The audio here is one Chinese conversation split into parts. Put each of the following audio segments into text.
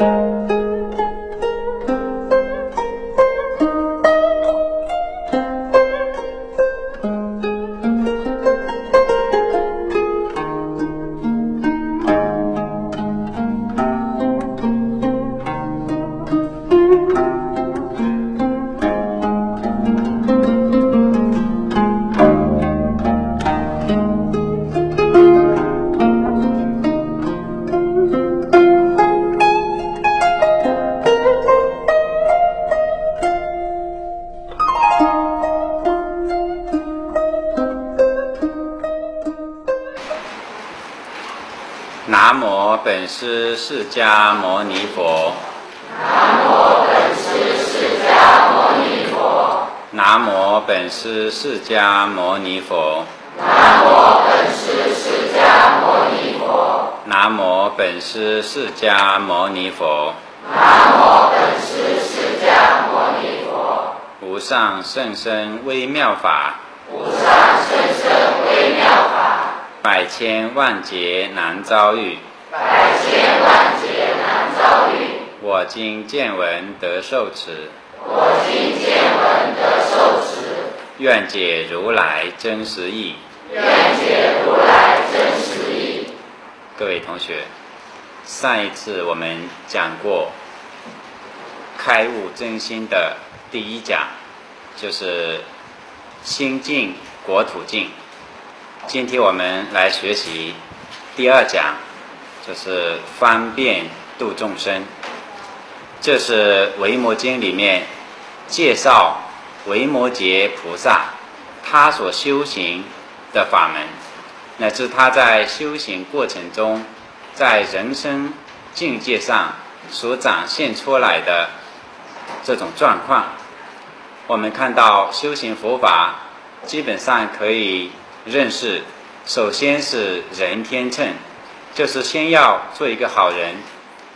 南师释迦牟尼佛。南无本师释迦牟尼佛。南无本师释迦牟尼佛。南无本师释迦牟尼佛。无上甚深微妙法。无上甚深微妙法。百千万劫难遭遇。百千万劫难遭遇。我今见闻得受持。我今见闻得受持。愿解如来真实义。愿解如来真实义。各位同学，上一次我们讲过开悟真心的第一讲，就是心净国土净。今天我们来学习第二讲，就是方便度众生。这是《维摩经》里面介绍维摩诘菩萨他所修行的法门，乃至他在修行过程中，在人生境界上所展现出来的这种状况。我们看到修行佛法，基本上可以。认识，首先是人天秤，就是先要做一个好人，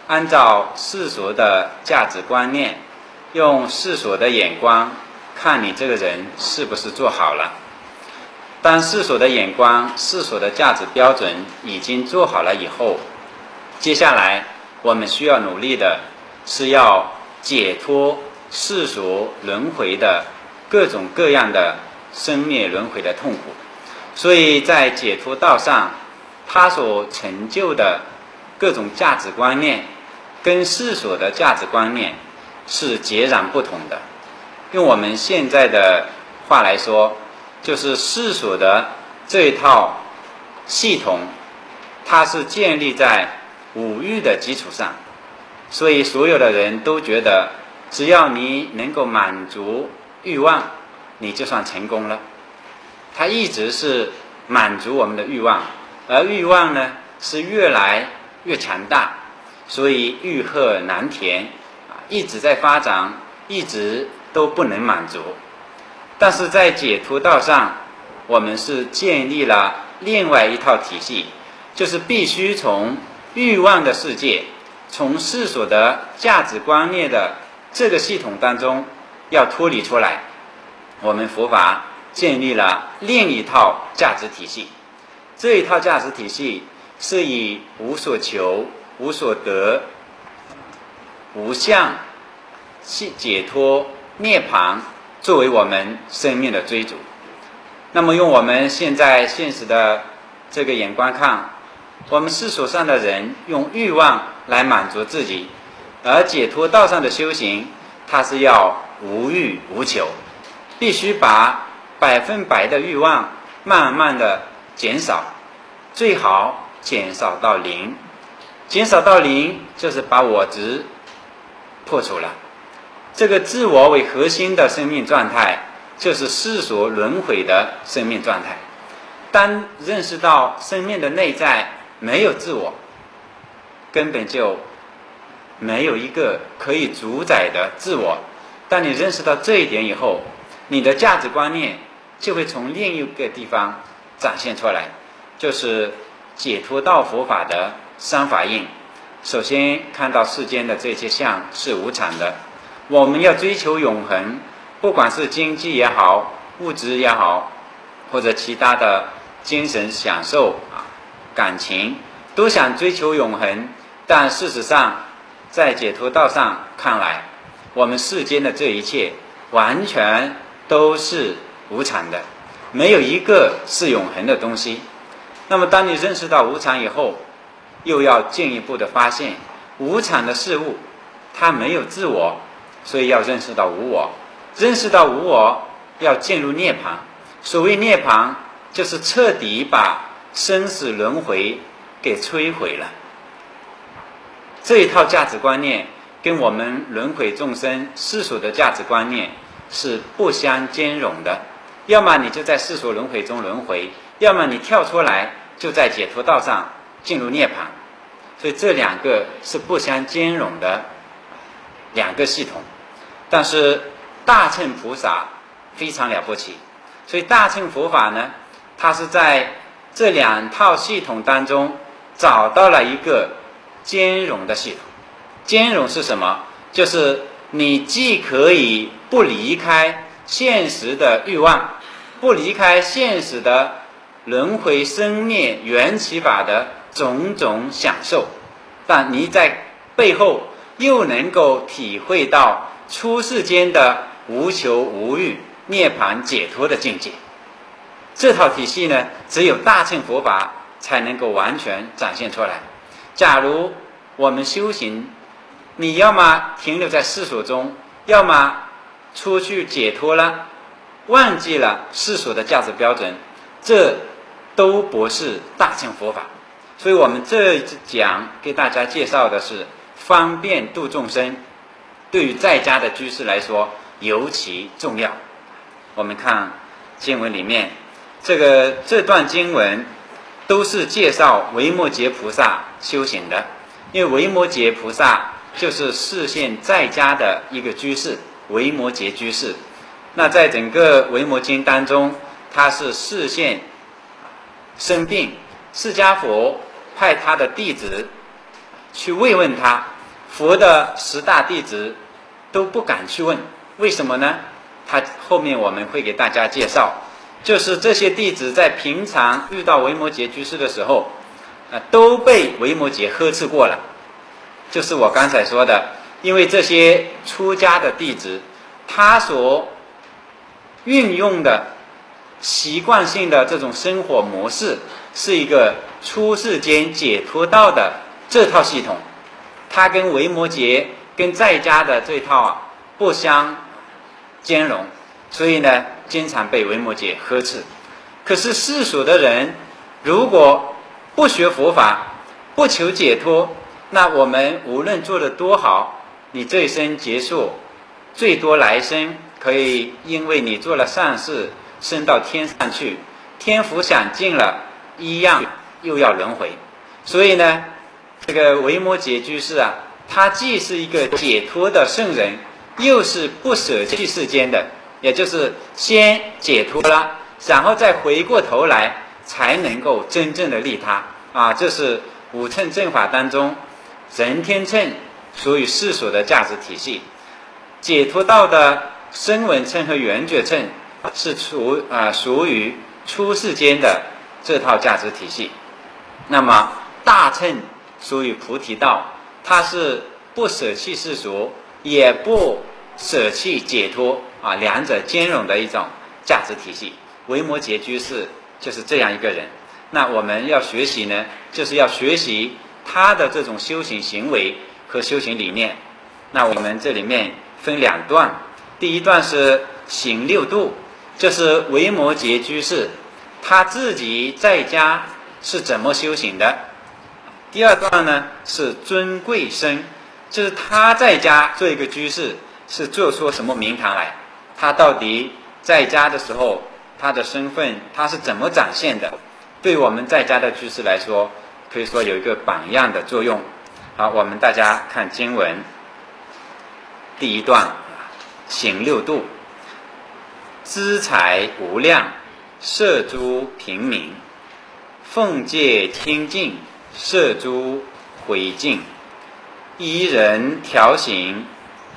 按照世俗的价值观念，用世俗的眼光看你这个人是不是做好了。当世俗的眼光、世俗的价值标准已经做好了以后，接下来我们需要努力的是要解脱世俗轮回的各种各样的生灭轮回的痛苦。所以在解脱道上，他所成就的各种价值观念，跟世俗的价值观念是截然不同的。用我们现在的话来说，就是世俗的这一套系统，它是建立在五欲的基础上，所以所有的人都觉得，只要你能够满足欲望，你就算成功了。它一直是满足我们的欲望，而欲望呢是越来越强大，所以欲壑难填啊，一直在发展，一直都不能满足。但是在解脱道上，我们是建立了另外一套体系，就是必须从欲望的世界，从世俗的价值观念的这个系统当中要脱离出来。我们佛法。建立了另一套价值体系，这一套价值体系是以无所求、无所得、无相、解解脱、涅槃作为我们生命的追逐。那么，用我们现在现实的这个眼光看，我们世俗上的人用欲望来满足自己，而解脱道上的修行，它是要无欲无求，必须把。百分百的欲望慢慢的减少，最好减少到零。减少到零，就是把我执破除了。这个自我为核心的生命状态，就是世俗轮回的生命状态。当认识到生命的内在没有自我，根本就没有一个可以主宰的自我。当你认识到这一点以后，你的价值观念。就会从另一个地方展现出来，就是解脱道佛法的三法印。首先看到世间的这些相是无常的，我们要追求永恒，不管是经济也好，物质也好，或者其他的精神享受啊，感情都想追求永恒，但事实上在解脱道上看来，我们世间的这一切完全都是无常的，没有一个是永恒的东西。那么，当你认识到无常以后，又要进一步的发现，无常的事物它没有自我，所以要认识到无我。认识到无我，要进入涅槃。所谓涅槃，就是彻底把生死轮回给摧毁了。这一套价值观念跟我们轮回众生世俗的价值观念是不相兼容的。要么你就在世俗轮回中轮回，要么你跳出来就在解脱道上进入涅槃。所以这两个是不相兼容的两个系统。但是大乘菩萨非常了不起，所以大乘佛法呢，它是在这两套系统当中找到了一个。兼容的系统，兼容是什么？就是你既可以不离开现实的欲望，不离开现实的轮回生灭缘起法的种种享受，但你在背后又能够体会到出世间的无求无欲、涅槃解脱的境界。这套体系呢，只有大乘佛法才能够完全展现出来。假如我们修行，你要么停留在世俗中，要么出去解脱了，忘记了世俗的价值标准，这都不是大乘佛法。所以我们这一讲给大家介绍的是方便度众生，对于在家的居士来说尤其重要。我们看经文里面，这个这段经文。都是介绍维摩诘菩萨修行的，因为维摩诘菩萨就是视现在家的一个居士，维摩诘居士。那在整个维摩经当中，他是视现生病，释迦佛派他的弟子去慰问他，佛的十大弟子都不敢去问，为什么呢？他后面我们会给大家介绍。就是这些弟子在平常遇到维摩诘居士的时候，啊，都被维摩诘呵斥过了。就是我刚才说的，因为这些出家的弟子，他所运用的习惯性的这种生活模式，是一个出世间解脱道的这套系统，他跟维摩诘跟在家的这套不相兼容，所以呢。经常被维摩诘呵斥，可是世俗的人如果不学佛法，不求解脱，那我们无论做的多好，你这一生结束，最多来生可以因为你做了善事，升到天上去，天福享尽了，一样又要轮回。所以呢，这个维摩诘居士啊，他既是一个解脱的圣人，又是不舍弃世间的。也就是先解脱了，然后再回过头来，才能够真正的利他啊！这是五乘正法当中，人天乘属于世俗的价值体系，解脱道的声闻乘和缘觉乘是属啊属于出世间的这套价值体系。那么大乘属于菩提道，它是不舍弃世俗，也不舍弃解脱。啊，两者兼容的一种价值体系。维摩诘居士就是这样一个人。那我们要学习呢，就是要学习他的这种修行行为和修行理念。那我们这里面分两段，第一段是行六度，就是维摩诘居士他自己在家是怎么修行的。第二段呢是尊贵生，就是他在家做一个居士是做出什么名堂来。他到底在家的时候，他的身份他是怎么展现的？对我们在家的居士来说，可以说有一个榜样的作用。好，我们大家看经文，第一段，行六度，资财无量，摄诸平民，奉戒清净，摄诸毁净，依人调行，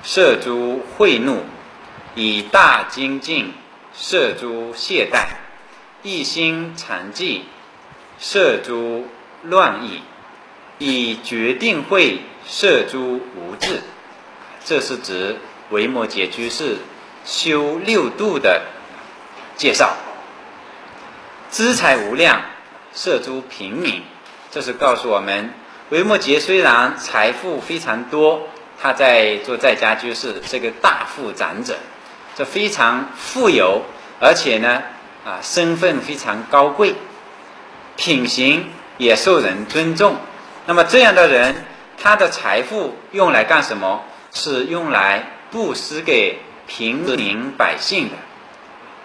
摄诸秽怒。以大精进摄诸懈怠，一心禅寂摄诸乱意，以决定慧摄诸无智，这是指维摩诘居士修六度的介绍。资财无量，摄诸平民，这是告诉我们，维摩诘虽然财富非常多，他在做在家居士，是个大富长者，这非常富有，而且呢，啊，身份非常高贵，品行也受人尊重。那么这样的人，他的财富用来干什么？是用来布施给平民百姓的，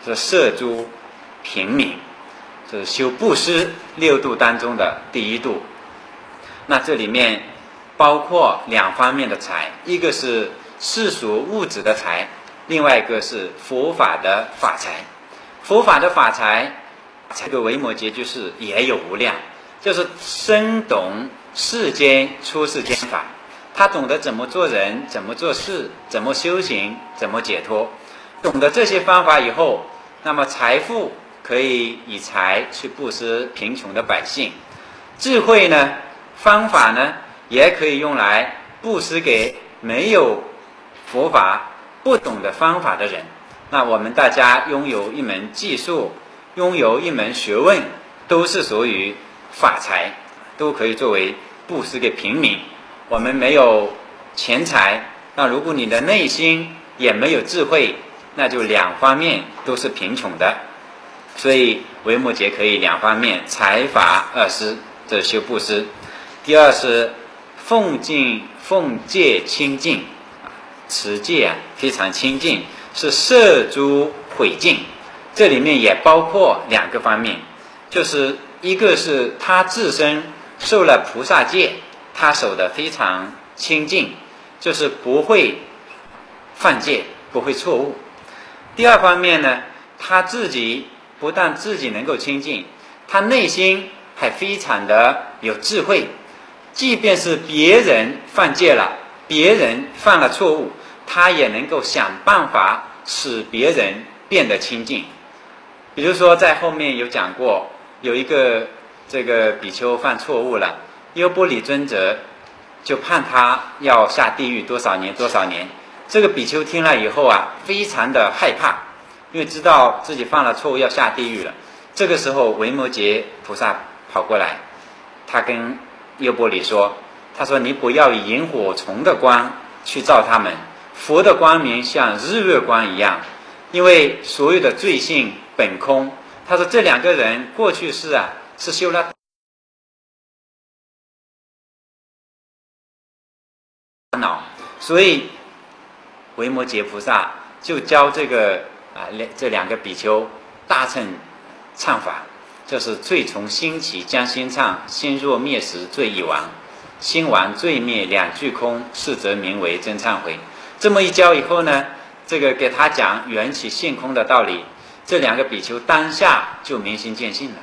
是摄诸平民。是修布施六度当中的第一度，那这里面包括两方面的财，一个是世俗物质的财，另外一个是佛法的法财。佛法的法财，这个维摩诘就是也有无量，就是深懂世间出世间法，他懂得怎么做人，怎么做事，怎么修行，怎么解脱，懂得这些方法以后，那么财富。可以以财去布施贫穷的百姓，智慧呢，方法呢，也可以用来布施给没有佛法、不懂的方法的人。那我们大家拥有一门技术，拥有一门学问，都是属于法财，都可以作为布施给平民。我们没有钱财，那如果你的内心也没有智慧，那就两方面都是贫穷的。所以维摩诘可以两方面财法二施，这修布施。第二是奉敬奉戒清净，持戒啊非常清净，是摄诸毁净。这里面也包括两个方面，就是一个是他自身受了菩萨戒，他守的非常清净，就是不会犯戒，不会错误。第二方面呢，他自己。不但自己能够清净，他内心还非常的有智慧。即便是别人犯戒了，别人犯了错误，他也能够想办法使别人变得清净。比如说，在后面有讲过，有一个这个比丘犯错误了，优波里尊者就判他要下地狱多少年多少年。这个比丘听了以后啊，非常的害怕。因为知道自己犯了错误要下地狱了，这个时候维摩诘菩萨跑过来，他跟优波里说：“他说你不要以萤火虫的光去照他们，佛的光明像日月光一样，因为所有的罪性本空。”他说这两个人过去世啊是修了恼，所以维摩诘菩萨就教这个。啊，两这两个比丘大乘唱法，就是罪从心起，将心唱；心若灭时，罪已亡。心亡罪灭，两俱空，是则名为真忏悔。这么一教以后呢，这个给他讲缘起性空的道理，这两个比丘当下就明心见性了。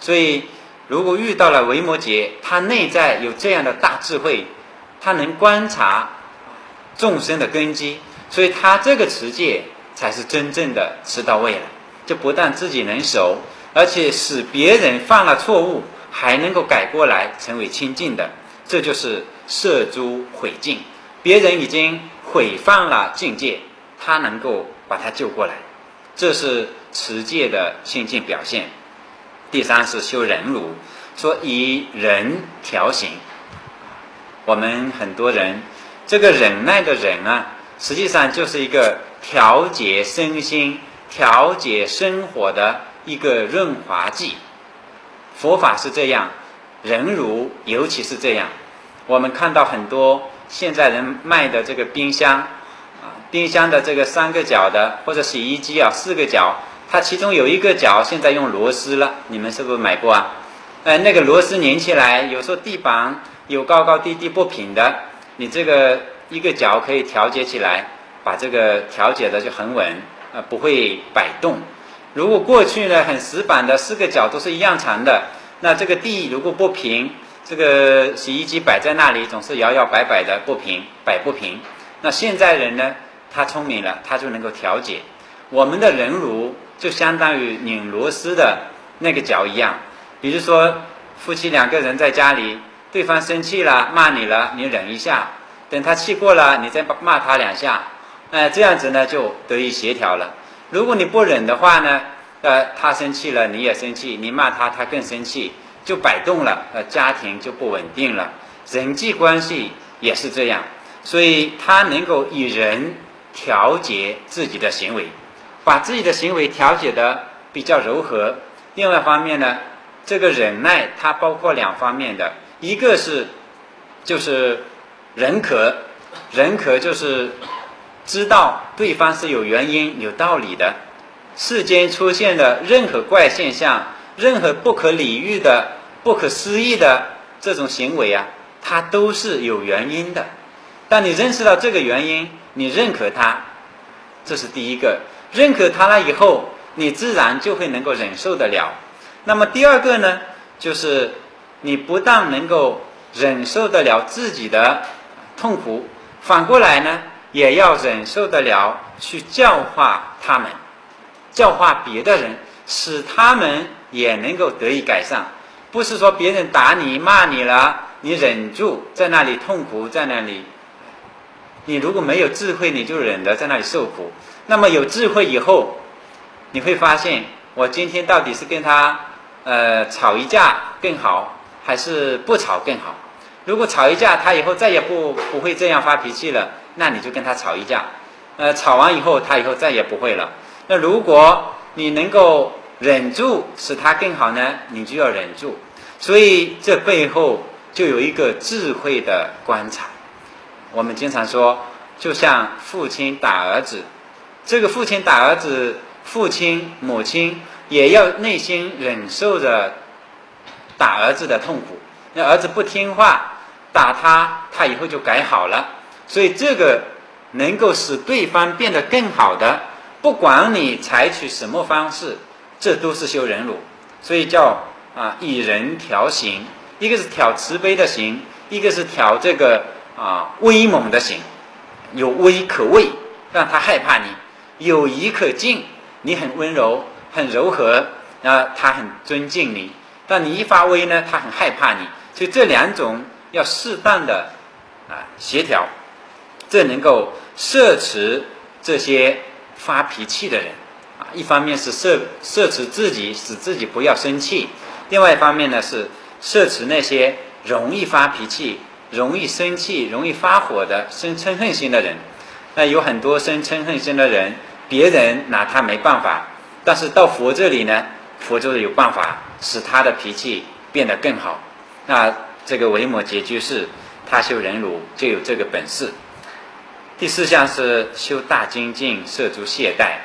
所以，如果遇到了维摩诘，他内在有这样的大智慧，他能观察众生的根基，所以他这个持戒。才是真正的吃到位了，就不但自己能熟，而且使别人犯了错误还能够改过来，成为清净的，这就是摄诸毁净。别人已经毁犯了境界，他能够把他救过来，这是持戒的清净表现。第三是修忍辱，说以忍调行。我们很多人这个忍耐的忍啊，实际上就是一个。调节身心、调节生活的一个润滑剂，佛法是这样，人如尤其是这样。我们看到很多现在人卖的这个冰箱，啊，冰箱的这个三个角的或者洗衣机啊四个角，它其中有一个角现在用螺丝了，你们是不是买过啊？呃，那个螺丝拧起来，有时候地板有高高低低不平的，你这个一个角可以调节起来。把这个调节的就很稳，呃，不会摆动。如果过去呢很死板的四个角都是一样长的，那这个地如果不平，这个洗衣机摆在那里总是摇摇摆摆的不平，摆不平。那现在人呢，他聪明了，他就能够调节。我们的人如就相当于拧螺丝的那个角一样。比如说夫妻两个人在家里，对方生气了骂你了，你忍一下，等他气过了，你再骂他两下，哎，这样子呢就得以协调了。如果你不忍的话呢，呃，他生气了你也生气，你骂他他更生气，就摆动了，呃，家庭就不稳定了，人际关系也是这样。所以他能够以人调节自己的行为，把自己的行为调节的比较柔和。另外一方面呢，这个忍耐它包括两方面的，一个是就是人可，人可就是知道对方是有原因、有道理的。世间出现的任何怪现象、任何不可理喻的、不可思议的这种行为啊，它都是有原因的。当你认识到这个原因，你认可它，这是第一个。认可它了以后，你自然就会能够忍受得了。那么第二个呢，就是你不但能够忍受得了自己的痛苦，反过来呢，也要忍受得了去教化他们，教化别的人，使他们也能够得以改善。不是说别人打你骂你了，你忍住在那里痛苦，在那里。你如果没有智慧，你就忍着在那里受苦。那么有智慧以后，你会发现，我今天到底是跟他呃吵一架更好，还是不吵更好？如果吵一架，他以后再也不不会这样发脾气了，那你就跟他吵一架。呃，吵完以后，他以后再也不会了。那如果你能够忍住，使他更好呢，你就要忍住。所以这背后就有一个智慧的观察。我们经常说，就像父亲打儿子，这个父亲打儿子，父亲母亲也要内心忍受着打儿子的痛苦。那儿子不听话，打他，他以后就改好了。所以这个能够使对方变得更好的，不管你采取什么方式，这都是修忍辱。所以叫啊以人调行，一个是调慈悲的行，一个是调这个。啊，威猛的行，有威可畏，让他害怕你；有仪可敬，你很温柔、很柔和，啊，他很尊敬你。但你一发威呢，他很害怕你。所以这两种要适当的啊协调，这能够摄持这些发脾气的人啊。一方面是摄摄持自己，使自己不要生气；另外一方面呢是摄持那些容易发脾气。容易生气、容易发火的生嗔恨心的人，那有很多生嗔恨心的人，别人拿他没办法，但是到佛这里呢，佛就是有办法使他的脾气变得更好。那这个维摩诘居士，他修忍辱就有这个本事。第四项是修大精进，摄诸懈怠，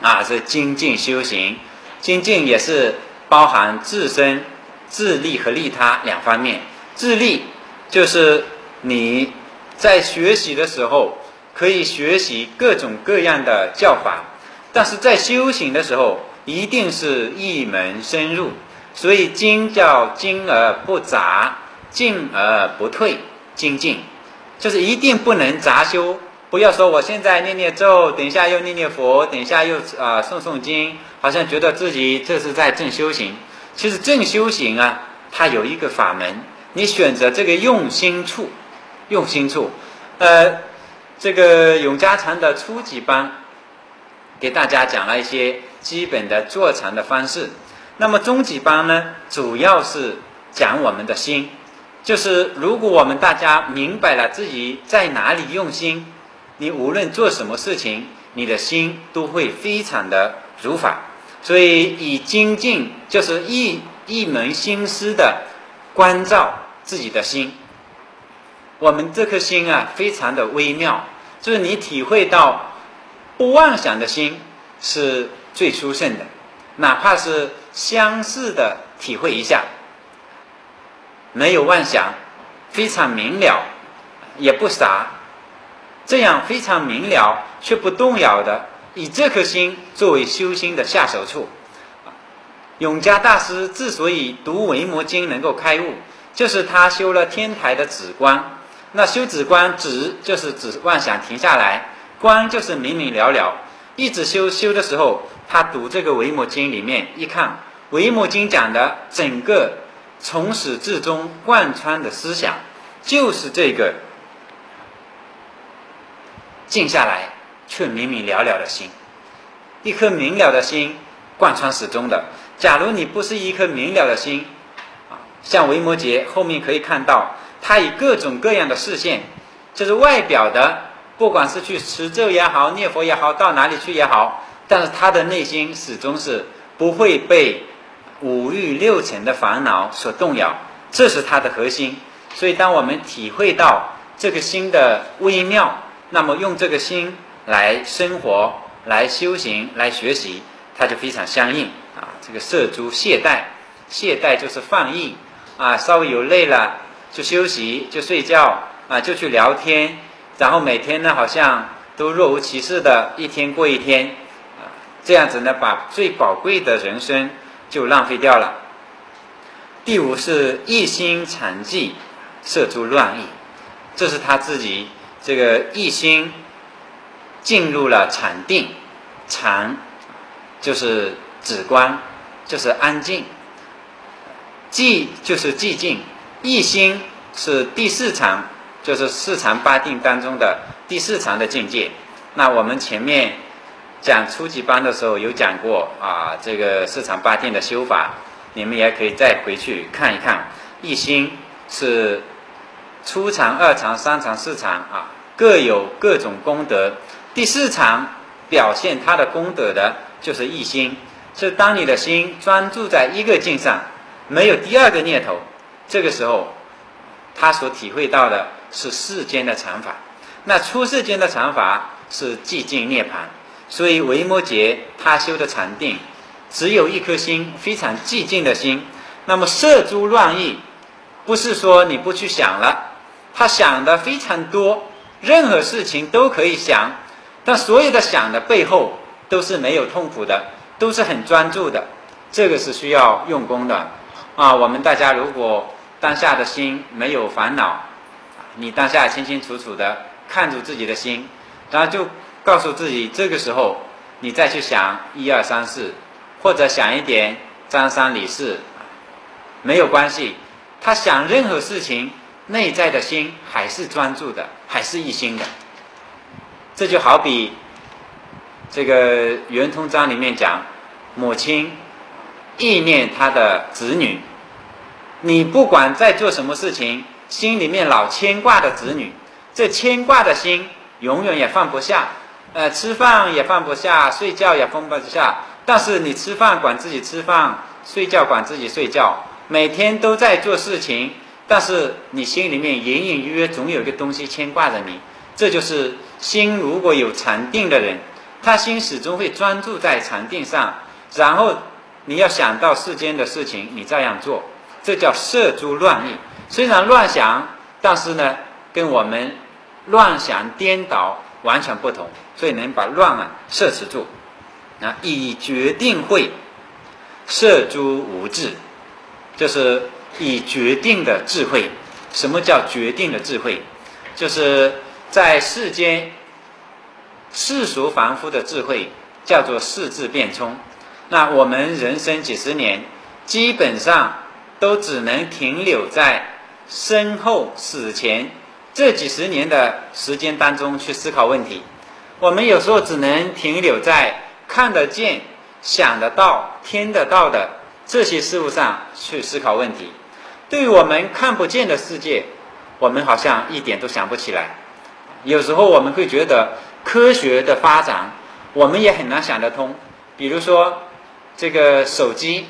啊，是精进修行。精进也是包含自身自利和利他两方面，自利。就是你在学习的时候，可以学习各种各样的教法，但是在修行的时候，一定是一门深入。所以精叫精而不杂，进而不退，精进就是一定不能杂修。不要说我现在念念咒，等一下又念念佛，等一下又啊诵诵经，好像觉得自己这是在正修行。其实正修行啊，它有一个法门。你选择这个用心处，用心处，呃，这个永嘉禅的初级班，给大家讲了一些基本的坐禅的方式。那么中级班呢，主要是讲我们的心，就是如果我们大家明白了自己在哪里用心，你无论做什么事情，你的心都会非常的如法。所以以精进就是一一门心思的关照。自己的心，我们这颗心啊，非常的微妙，就是你体会到不妄想的心是最殊胜的，哪怕是相似的体会一下，没有妄想，非常明了，也不傻，这样非常明了却不动摇的，以这颗心作为修心的下手处。永嘉大师之所以读《维摩经》能够开悟。就是他修了天台的止观，那修止观止就是指妄想停下来，观就是明明了了。一直修修的时候，他读这个《维摩经》里面一看，《维摩经》讲的整个从始至终贯穿的思想，就是这个静下来却明明了了的心，一颗明了的心贯穿始终的。假如你不是一颗明了的心，啊，像维摩诘后面可以看到，他以各种各样的视线，就是外表的，不管是去持咒也好，念佛也好，到哪里去也好，但是他的内心始终是不会被五欲六尘的烦恼所动摇，这是它的核心。所以，当我们体会到这个心的微妙，那么用这个心来生活、来修行、来学习，它就非常相应啊。这个摄诸懈怠，懈怠就是放逸啊，稍微有累了就休息、就睡觉啊，就去聊天，然后每天呢好像都若无其事的一天过一天啊，这样子呢把最宝贵的人生就浪费掉了。第五是一心禅寂，摄诸乱意，这是他自己这个一心进入了禅定，禅就是止观，就是安静，寂就是寂静，一心是第四禅，就是四禅八定当中的第四禅的境界。那我们前面讲初级班的时候有讲过啊，这个四禅八定的修法，你们也可以再回去看一看。一心是初禅、二禅、三禅、四禅啊，各有各种功德。第四禅表现它的功德的，就是一心，是当你的心专注在一个境上，没有第二个念头，这个时候，他所体会到的是世间的禅法。那出世间的禅法是寂静涅槃，所以维摩诘他修的禅定，只有一颗心，非常寂静的心。那么色诸乱意，不是说你不去想了。他想的非常多，任何事情都可以想，但所有的想的背后都是没有痛苦的，都是很专注的。这个是需要用功的啊！我们大家如果当下的心没有烦恼，你当下清清楚楚的看住自己的心，然后就告诉自己，这个时候你再去想一二三四，或者想一点张三李四，没有关系。他想任何事情。内在的心还是专注的，还是一心的。这就好比这个圆通章里面讲，母亲意念他的子女，你不管在做什么事情，心里面老牵挂的子女，这牵挂的心永远也放不下。呃，吃饭也放不下，睡觉也放不下。但是你吃饭管自己吃饭，睡觉管自己睡觉，每天都在做事情。但是你心里面隐隐约约总有一个东西牵挂着你，这就是心如果有禅定的人，他心始终会专注在禅定上，然后你要想到世间的事情，你照样做，这叫摄诸乱意。虽然乱想，但是呢，跟我们乱想颠倒完全不同，所以能把乱啊摄持住。啊，以决定会摄诸无智，就是。以决定的智慧，什么叫决定的智慧？就是在世间世俗凡夫的智慧，叫做世智变聪。那我们人生几十年，基本上都只能停留在身后死前这几十年的时间当中去思考问题。我们有时候只能停留在看得见、想得到、听得到的这些事物上去思考问题。对于我们看不见的世界，我们好像一点都想不起来。有时候我们会觉得科学的发展，我们也很难想得通。比如说这个手机，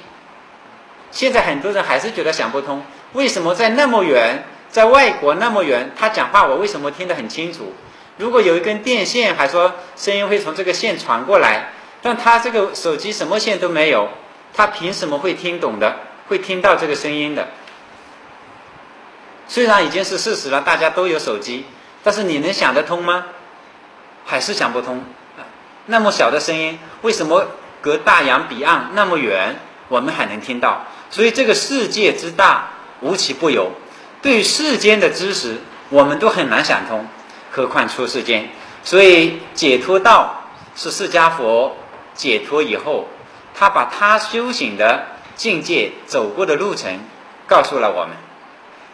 现在很多人还是觉得想不通，为什么在那么远，在外国那么远，他讲话我为什么听得很清楚？如果有一根电线，还说声音会从这个线传过来，但他这个手机什么线都没有，他凭什么会听懂的，会听到这个声音的？虽然已经是事实了，大家都有手机，但是你能想得通吗？还是想不通。那么小的声音，为什么隔大洋彼岸那么远，我们还能听到？所以这个世界之大，无奇不有。对世间的知识，我们都很难想通，何况出世间？所以解脱道是释迦佛解脱以后，他把他修行的境界走过的路程。告诉了我们。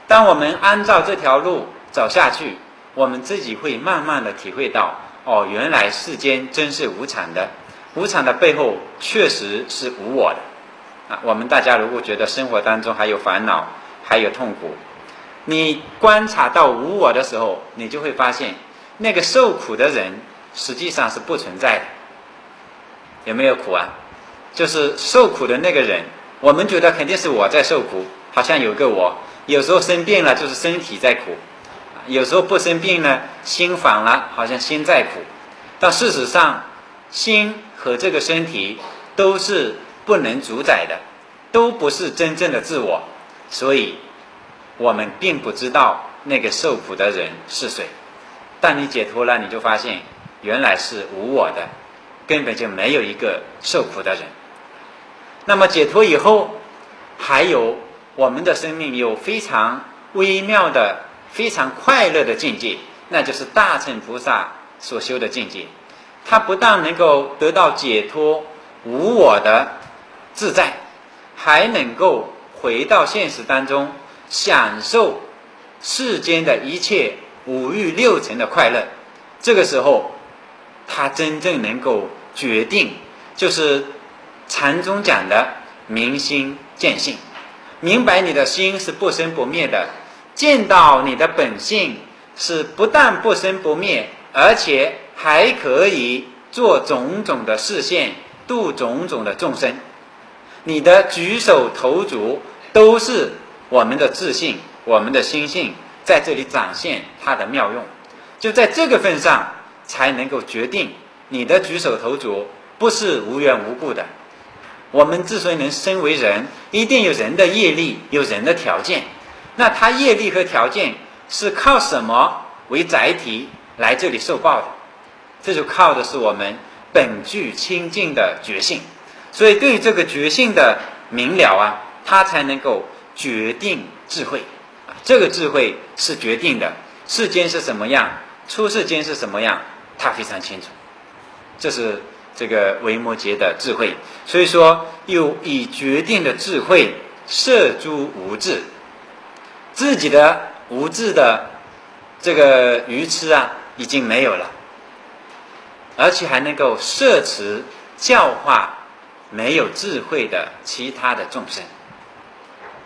当我们按照这条路走下去，我们自己会慢慢的体会到，哦，原来世间真是无常的，无常的背后确实是无我的。啊，我们大家如果觉得生活当中还有烦恼，还有痛苦，你观察到无我的时候，你就会发现，那个受苦的人实际上是不存在的。有没有苦啊？就是受苦的那个人，我们觉得肯定是我在受苦，好像有个我。有时候生病了，就是身体在苦；有时候不生病呢，心烦了，好像心在苦。但事实上，心和这个身体都是不能主宰的，都不是真正的自我。所以，我们并不知道那个受苦的人是谁。当你解脱了，你就发现原来是无我的，根本就没有一个受苦的人。那么解脱以后，还有。我们的生命有非常微妙的、非常快乐的境界，那就是大乘菩萨所修的境界。他不但能够得到解脱、无我的自在，还能够回到现实当中，享受世间的一切五欲六尘的快乐。这个时候，他真正能够决定，就是禅宗讲的明心见性。明白你的心是不生不灭的，见到你的本性是不但不生不灭，而且还可以做种种的视线，度种种的众生。你的举手投足都是我们的自信，我们的心性在这里展现它的妙用。就在这个份上，才能够决定你的举手投足不是无缘无故的。我们之所以能生为人，一定有人的业力，有人的条件。那他业力和条件是靠什么为载体来这里受报的？这就靠的是我们本具清净的觉性。所以，对于这个觉性的明了啊，他才能够决定智慧。这个智慧是决定的世间是什么样，出世间是什么样，他非常清楚。这是。这个维摩诘的智慧，所以说有以决定的智慧摄诸无智，自己的无智的这个愚痴啊，已经没有了，而且还能够摄持教化没有智慧的其他的众生。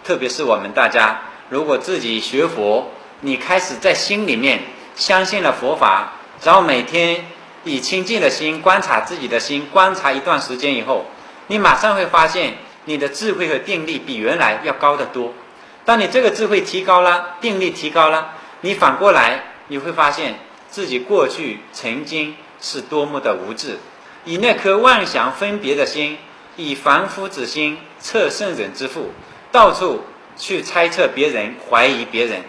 特别是我们大家，如果自己学佛，你开始在心里面相信了佛法，然后每天。以清净的心观察自己的心，观察一段时间以后，你马上会发现你的智慧和定力比原来要高得多。当你这个智慧提高了，定力提高了，你反过来你会发现自己过去曾经是多么的无智，以那颗妄想分别的心，以凡夫之心测圣人之腹，到处去猜测别人、怀疑别人，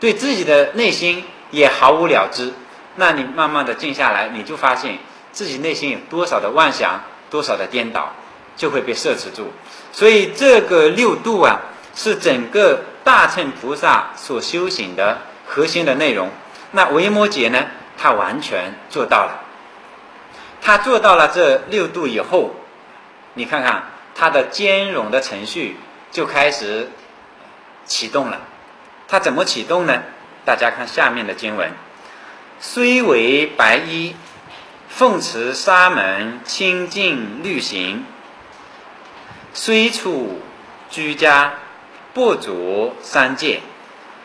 对自己的内心也毫无了知。那你慢慢的静下来，你就发现自己内心有多少的妄想，多少的颠倒，就会被摄持住。所以这个六度啊，是整个大乘菩萨所修行的核心的内容。那维摩诘呢，他完全做到了。他做到了这六度以后，你看看他的兼容的程序就开始启动了。它怎么启动呢？大家看下面的经文。虽为白衣，奉持沙门清净律行；虽处居家，不足三界；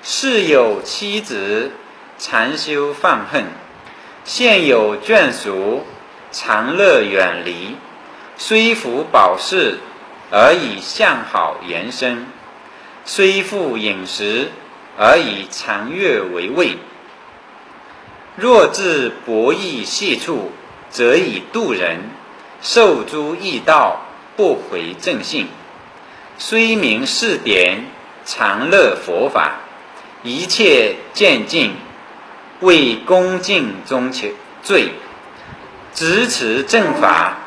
世有妻子，常修放恨；现有眷属，常乐远离；虽服宝饰，而以相好延伸；虽复饮食，而以长乐为味。若至博弈细处，则以度人；受诸异道，不回正性。虽明是典，常乐佛法，一切渐进，为恭敬中求罪。执持正法，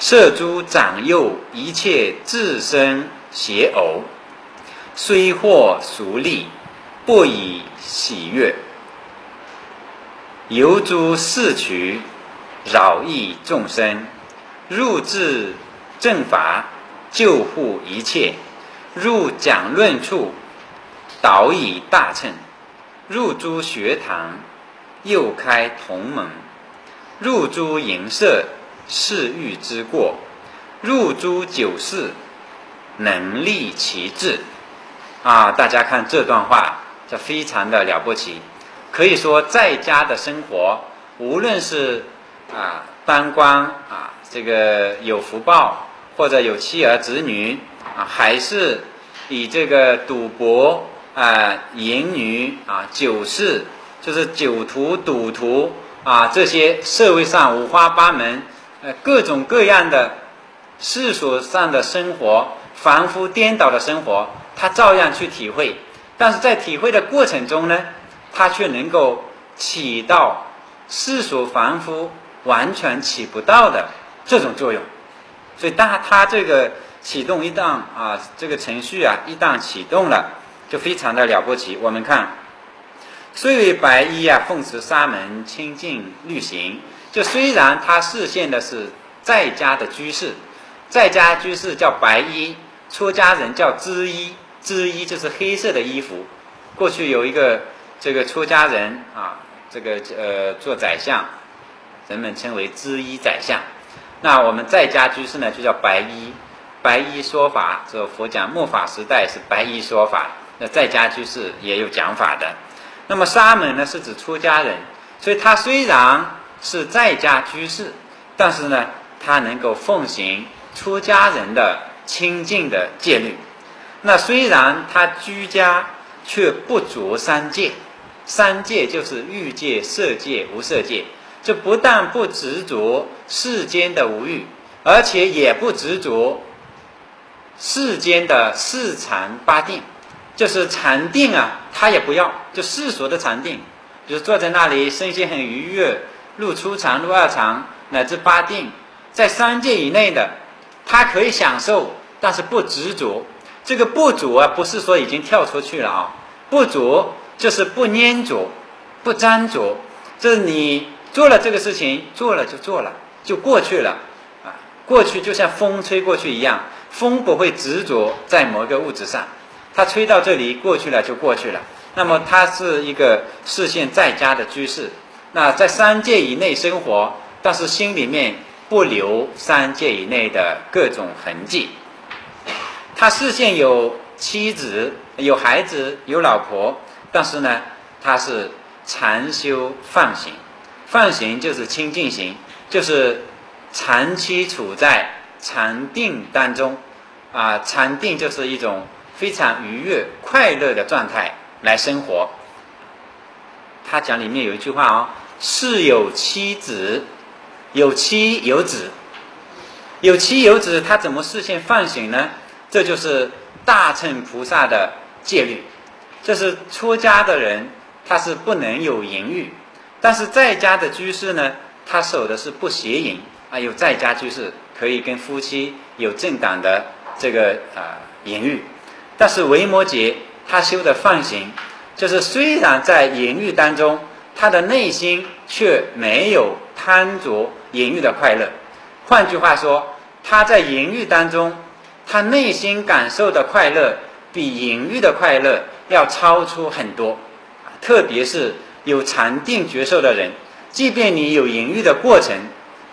摄诸长幼，一切自身邪偶。虽获俗利，不以喜悦。游诸四渠，扰益众生，入至正法，救护一切，入讲论处，导以大乘；入诸学堂，又开同门；入诸营舍，是欲之过；入诸酒肆，能立其志。啊，大家看这段话，这非常的了不起。可以说，在家的生活，无论是啊当官啊，这个有福报，或者有妻儿子女啊，还是以这个赌博啊、淫女啊、酒肆，就是酒徒、赌徒啊，这些社会上五花八门、呃各种各样的世俗上的生活，凡夫颠倒的生活，他照样去体会。但是在体会的过程中呢？他却能够起到世俗凡夫完全起不到的这种作用，所以当他这个启动一旦啊，这个程序啊一旦启动了，就非常的了不起。我们看，虽为白衣啊，奉持沙门清净律行，就虽然他视线的是在家的居士，在家居士叫白衣，出家人叫织衣，织衣就是黑色的衣服。过去有一个。这个出家人啊，这个呃做宰相，人们称为织衣宰相。那我们在家居士呢，就叫白衣。白衣说法，这佛讲末法时代是白衣说法。那在家居士也有讲法的。那么沙门呢，是指出家人，所以他虽然是在家居士，但是呢，他能够奉行出家人的清净的戒律。那虽然他居家，却不着三戒。三界就是欲界、色界、无色界，这不但不执着世间的无欲，而且也不执着世间的四禅八定，就是禅定啊，他也不要，就世俗的禅定，比如坐在那里，身心很愉悦，入初禅、入二禅乃至八定，在三界以内的，他可以享受，但是不执着。这个不着啊，不是说已经跳出去了啊，不着。就是不粘着，不粘着，这你做了这个事情，做了就做了，就过去了，啊，过去就像风吹过去一样，风不会执着在某个物质上，它吹到这里过去了就过去了。那么它是一个视线在家的居士，那在三界以内生活，但是心里面不留三界以内的各种痕迹。他视线有妻子、有孩子、有老婆。但是呢，他是禅修放行，放行就是清净行，就是长期处在禅定当中，啊，禅定就是一种非常愉悦、快乐的状态来生活。他讲里面有一句话哦：“是有妻子，有妻有子，有妻有子，他怎么视线放行呢？这就是大乘菩萨的戒律。”就是出家的人，他是不能有淫欲；但是在家的居士呢，他守的是不邪淫啊。有在家居士可以跟夫妻有正当的这个啊淫欲，但是维摩诘他修的放行，就是虽然在淫欲当中，他的内心却没有贪着淫欲的快乐。换句话说，他在淫欲当中，他内心感受的快乐比淫欲的快乐。要超出很多，特别是有禅定觉受的人，即便你有淫欲的过程，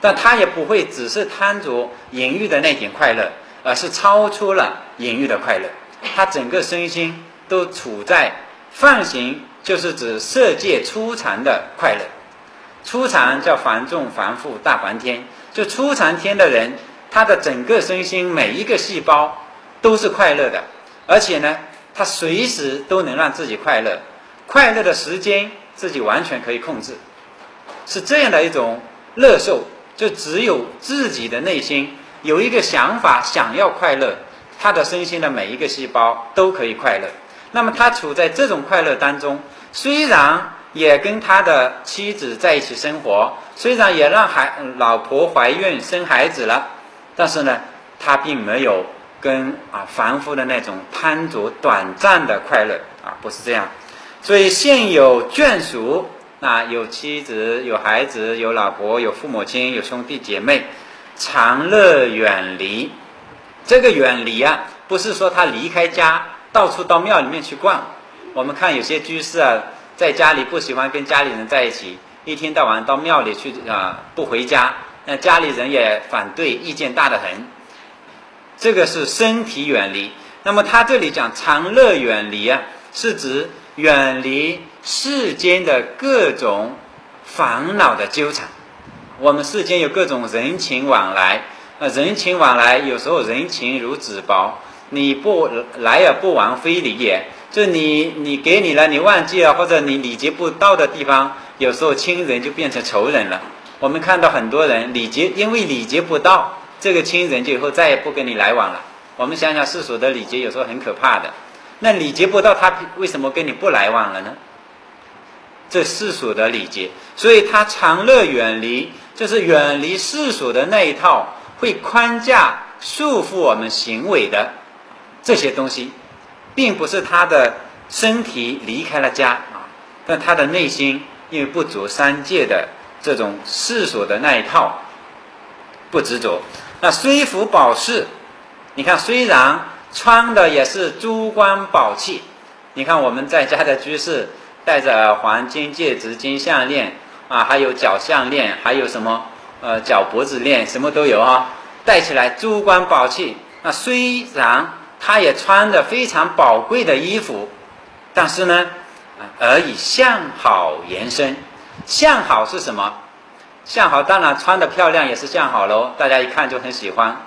但他也不会只是贪着淫欲的那点快乐，而是超出了淫欲的快乐。他整个身心都处在放行，就是指色界初禅的快乐。初禅叫凡众凡复大梵天，就初禅天的人，他的整个身心每一个细胞都是快乐的，而且呢。他随时都能让自己快乐，快乐的时间自己完全可以控制，是这样的一种乐受。就只有自己的内心有一个想法，想要快乐，他的身心的每一个细胞都可以快乐。那么他处在这种快乐当中，虽然也跟他的妻子在一起生活，虽然也让孩老婆怀孕生孩子了，但是呢，他并没有。跟啊凡夫的那种贪着短暂的快乐啊不是这样，所以现有眷属啊有妻子有孩子有老婆有父母亲有兄弟姐妹，常乐远离，这个远离啊不是说他离开家到处到庙里面去逛。我们看有些居士啊，在家里不喜欢跟家里人在一起，一天到晚到庙里去啊，不回家，那家里人也反对，意见大得很。这个是身体远离。那么他这里讲长乐远离啊，是指远离世间的各种烦恼的纠缠。我们世间有各种人情往来，啊，人情往来有时候人情如纸薄，你不来而不往非礼也。就你你给你了，你忘记了，或者你礼节不到的地方，有时候亲人就变成仇人了。我们看到很多人礼节，因为礼节不到，这个亲人就以后再也不跟你来往了。我们想想世俗的礼节有时候很可怕的，那礼节不到，他为什么跟你不来往了呢？这世俗的礼节，所以他常乐远离，就是远离世俗的那一套会框架束缚我们行为的这些东西，并不是他的身体离开了家啊，但他的内心因为不足三界的这种世俗的那一套不执着，那虽服宝饰。你看，虽然穿的也是珠光宝气，你看我们在家的居士戴着耳环、金戒指、金项链啊，还有脚项链，还有什么呃脚脖子链，什么都有啊，戴起来珠光宝气。那虽然他也穿着非常宝贵的衣服，但是呢，而以相好延伸。相好是什么？相好当然穿的漂亮也是相好喽，大家一看就很喜欢。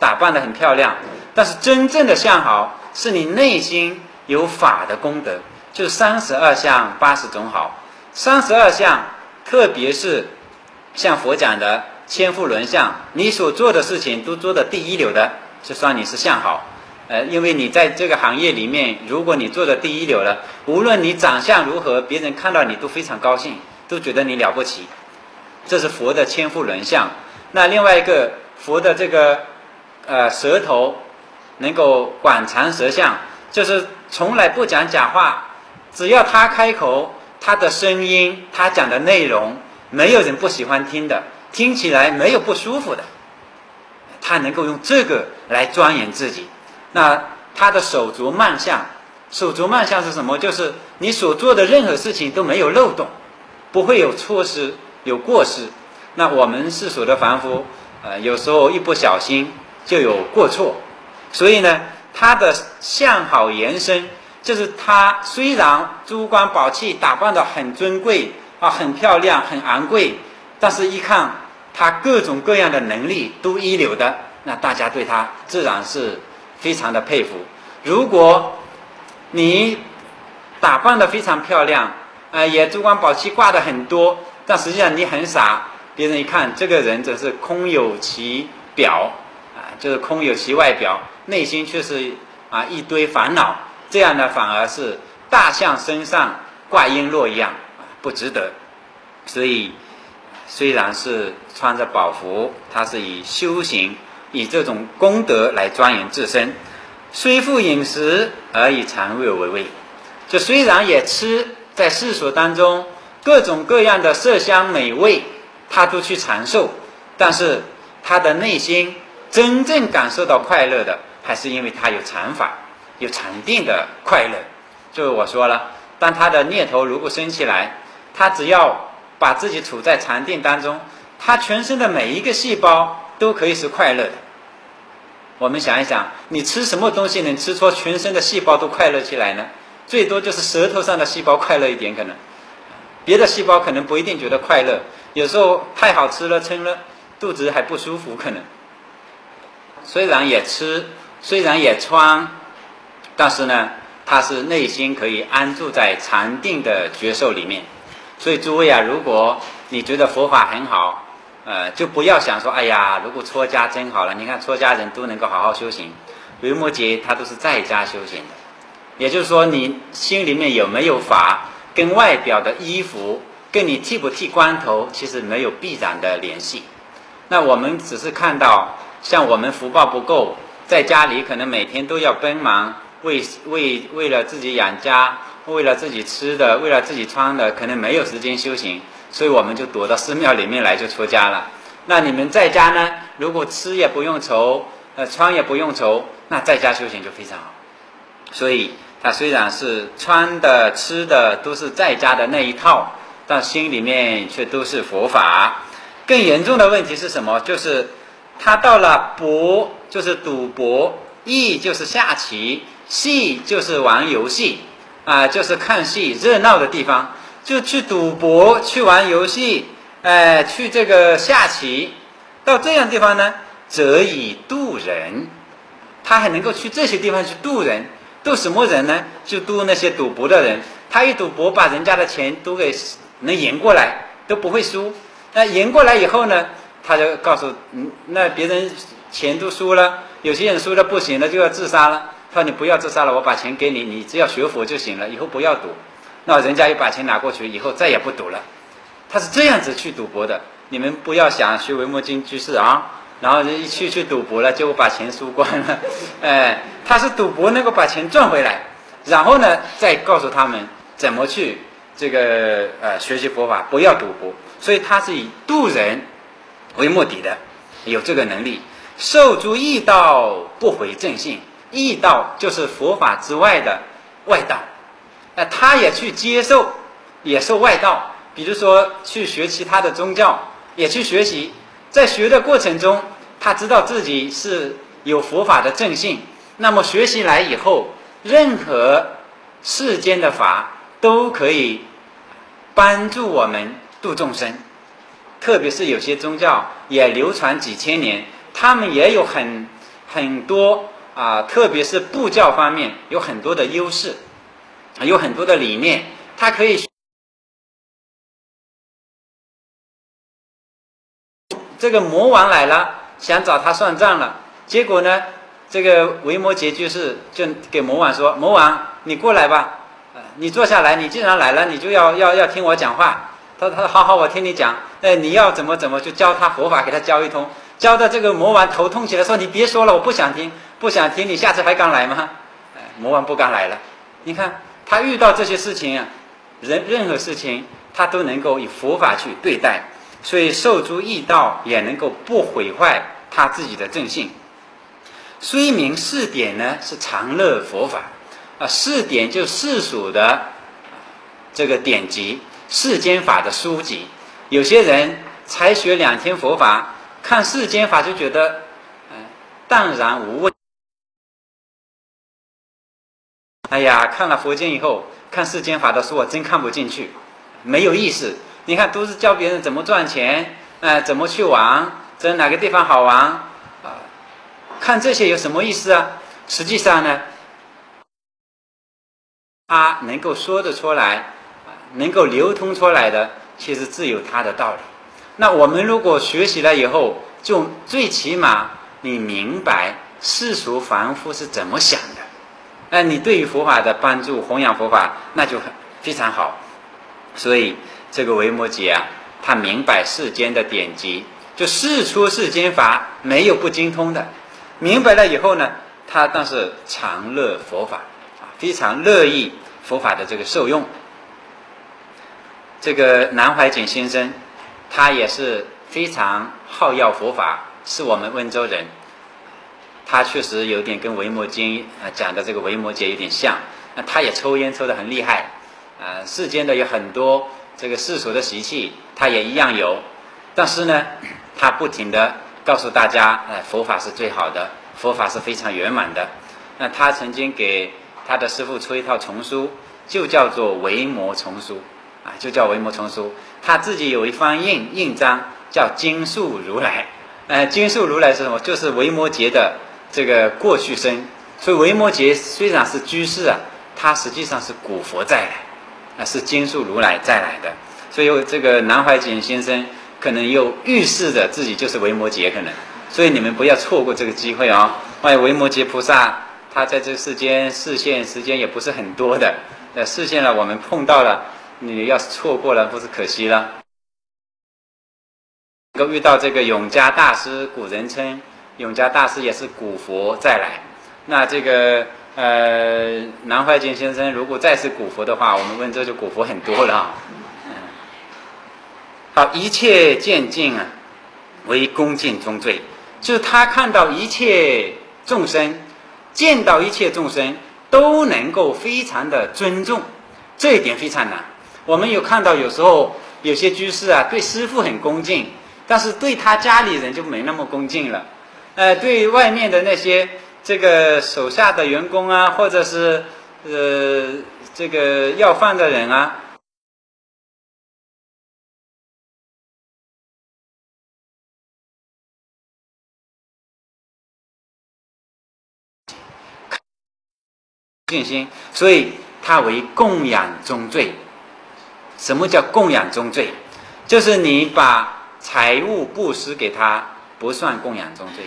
打扮的很漂亮，但是真正的相好是你内心有法的功德，就是三十二相八十种好。三十二相，特别是像佛讲的千富轮相，你所做的事情都做的第一流的，就算你是相好。呃，因为你在这个行业里面，如果你做的第一流了，无论你长相如何，别人看到你都非常高兴，都觉得你了不起。这是佛的千富轮相。那另外一个佛的这个。呃，舌头能够广长舌相，就是从来不讲假话。只要他开口，他的声音，他讲的内容，没有人不喜欢听的，听起来没有不舒服的。他能够用这个来庄严自己。那他的手足慢相，手足慢相是什么？就是你所做的任何事情都没有漏洞，不会有错失、有过失。那我们世俗的凡夫，呃，有时候一不小心。就有过错，所以呢，他的相好延伸，就是他虽然珠光宝气打扮的很尊贵啊，很漂亮，很昂贵，但是一看他各种各样的能力都一流的，那大家对他自然是非常的佩服。如果你打扮的非常漂亮，呃，也珠光宝气挂的很多，但实际上你很傻，别人一看这个人只是空有其表啊。就是空有其外表，内心却是啊一堆烦恼，这样呢反而是大象身上挂璎珞一样不值得。所以虽然是穿着宝服，它是以修行以这种功德来庄严自身，虽复饮食而以禅味为味。就虽然也吃在世俗当中各种各样的色香美味，他都去传授，但是他的内心。真正感受到快乐的，还是因为他有禅法，有禅定的快乐。就是我说了，当他的念头如果升起来，他只要把自己处在禅定当中，他全身的每一个细胞都可以是快乐的。我们想一想，你吃什么东西能吃出全身的细胞都快乐起来呢？最多就是舌头上的细胞快乐一点，可能别的细胞可能不一定觉得快乐。有时候太好吃了，撑了肚子还不舒服，可能。虽然也吃，虽然也穿，但是呢，他是内心可以安住在禅定的觉受里面。所以诸位啊，如果你觉得佛法很好，呃，就不要想说，哎呀，如果出家真好了。你看出家人都能够好好修行，维摩诘他都是在家修行的。也就是说，你心里面有没有法，跟外表的衣服，跟你剃不剃光头，其实没有必然的联系。那我们只是看到。像我们福报不够，在家里可能每天都要奔忙，为为为了自己养家，为了自己吃的，为了自己穿的，可能没有时间修行，所以我们就躲到寺庙里面来就出家了。那你们在家呢？如果吃也不用愁，呃，穿也不用愁，那在家修行就非常好。所以他虽然是穿的、吃的都是在家的那一套，但心里面却都是佛法。更严重的问题是什么？就是他到了博，就是赌博；艺就是下棋；戏就是玩游戏，啊，就是看戏热闹的地方，就去赌博、去玩游戏，哎，去这个下棋。到这样地方呢，则以渡人，他还能够去这些地方去渡人，渡什么人呢？就渡那些赌博的人。他一赌博，把人家的钱都给能赢过来，都不会输。那赢过来以后呢，他就告诉嗯，那别人钱都输了，有些人输的不行了，就要自杀了。他说你不要自杀了，我把钱给你，你只要学佛就行了，以后不要赌。那人家又把钱拿过去，以后再也不赌了。他是这样子去赌博的。你们不要想学维摩经居士啊，然后一去去赌博了，结果把钱输光了。哎，他是赌博能够把钱赚回来，然后呢，再告诉他们怎么去这个呃学习佛法，不要赌博。所以他是以渡人为目的的，有这个能力。受诸异道不回正性，异道就是佛法之外的外道，那他也去接受，也受外道。比如说去学其他的宗教，也去学习，在学的过程中，他知道自己是有佛法的正性。那么学习来以后，任何世间的法都可以帮助我们。度众生，特别是有些宗教也流传几千年，他们也有很很多啊，特别是布教方面有很多的优势，有很多的理念，它可以。这个魔王来了，想找他算账了，结果呢，这个维摩诘居士就给魔王说：“魔王，你过来吧，你坐下来，你既然来了，你就要要要听我讲话。”他他说好好，我听你讲。哎，你要怎么怎么就教他佛法，给他教一通，教的这个魔王头痛起来，说你别说了，我不想听，不想听，你下次还敢来吗？哎，魔王不敢来了。你看他遇到这些事情啊，人任何事情他都能够以佛法去对待，所以受诸异道也能够不毁坏他自己的正性。虽名四典呢是常乐佛法啊，四典就世俗的这个典籍。世间法的书籍，有些人才学两天佛法，看世间法就觉得，嗯，淡然无味。哎呀，看了佛经以后，看世间法的书，我真看不进去，没有意思。你看，都是教别人怎么赚钱，哎，怎么去玩，在哪个地方好玩，啊，看这些有什么意思啊？实际上呢，他能够说得出来。能够流通出来的，其实自有它的道理。那我们如果学习了以后，就最起码你明白世俗凡夫是怎么想的，那你对于佛法的帮助、弘扬佛法，那就很非常好。所以这个维摩诘啊，他明白世间的典籍，就世出世间法没有不精通的。明白了以后呢，他倒是常乐佛法啊，非常乐意佛法的这个受用。这个南怀瑾先生，他也是非常好要佛法，是我们温州人。他确实有点跟维摩经啊讲的这个维摩诘有点像。那他也抽烟抽的很厉害，啊，世间的有很多这个世俗的习气，他也一样有。但是呢，他不停的告诉大家，哎，佛法是最好的，佛法是非常圆满的。那他曾经给他的师傅出一套丛书，就叫做《维摩丛书》。啊，就叫维摩丛书，他自己有一方印印章，叫金树如来。呃，金树如来是什么？就是维摩诘的这个过去生。所以维摩诘虽然是居士啊，他实际上是古佛再来，啊，是金树如来再来的。所以这个南怀瑾先生可能又预示着自己就是维摩诘，可能。所以你们不要错过这个机会啊！万一维摩诘菩萨他在这世间视现时间也不是很多的，呃，视现了我们碰到了。你要是错过了，不是可惜了？能够遇到这个永嘉大师，古人称永嘉大师也是古佛再来。那这个呃，南怀瑾先生如果再是古佛的话，我们温州就古佛很多了。嗯，好，一切见尽啊，为恭敬中罪，就是他看到一切众生见到一切众生都能够非常的尊重，这一点非常难。我们有看到有时候有些居士啊，对师傅很恭敬，但是对他家里人就没那么恭敬了。呃，对外面的那些这个手下的员工啊，或者是呃这个要饭的人啊。信心，所以它为供养中罪。什么叫供养中罪？就是你把财物布施给他，不算供养中罪。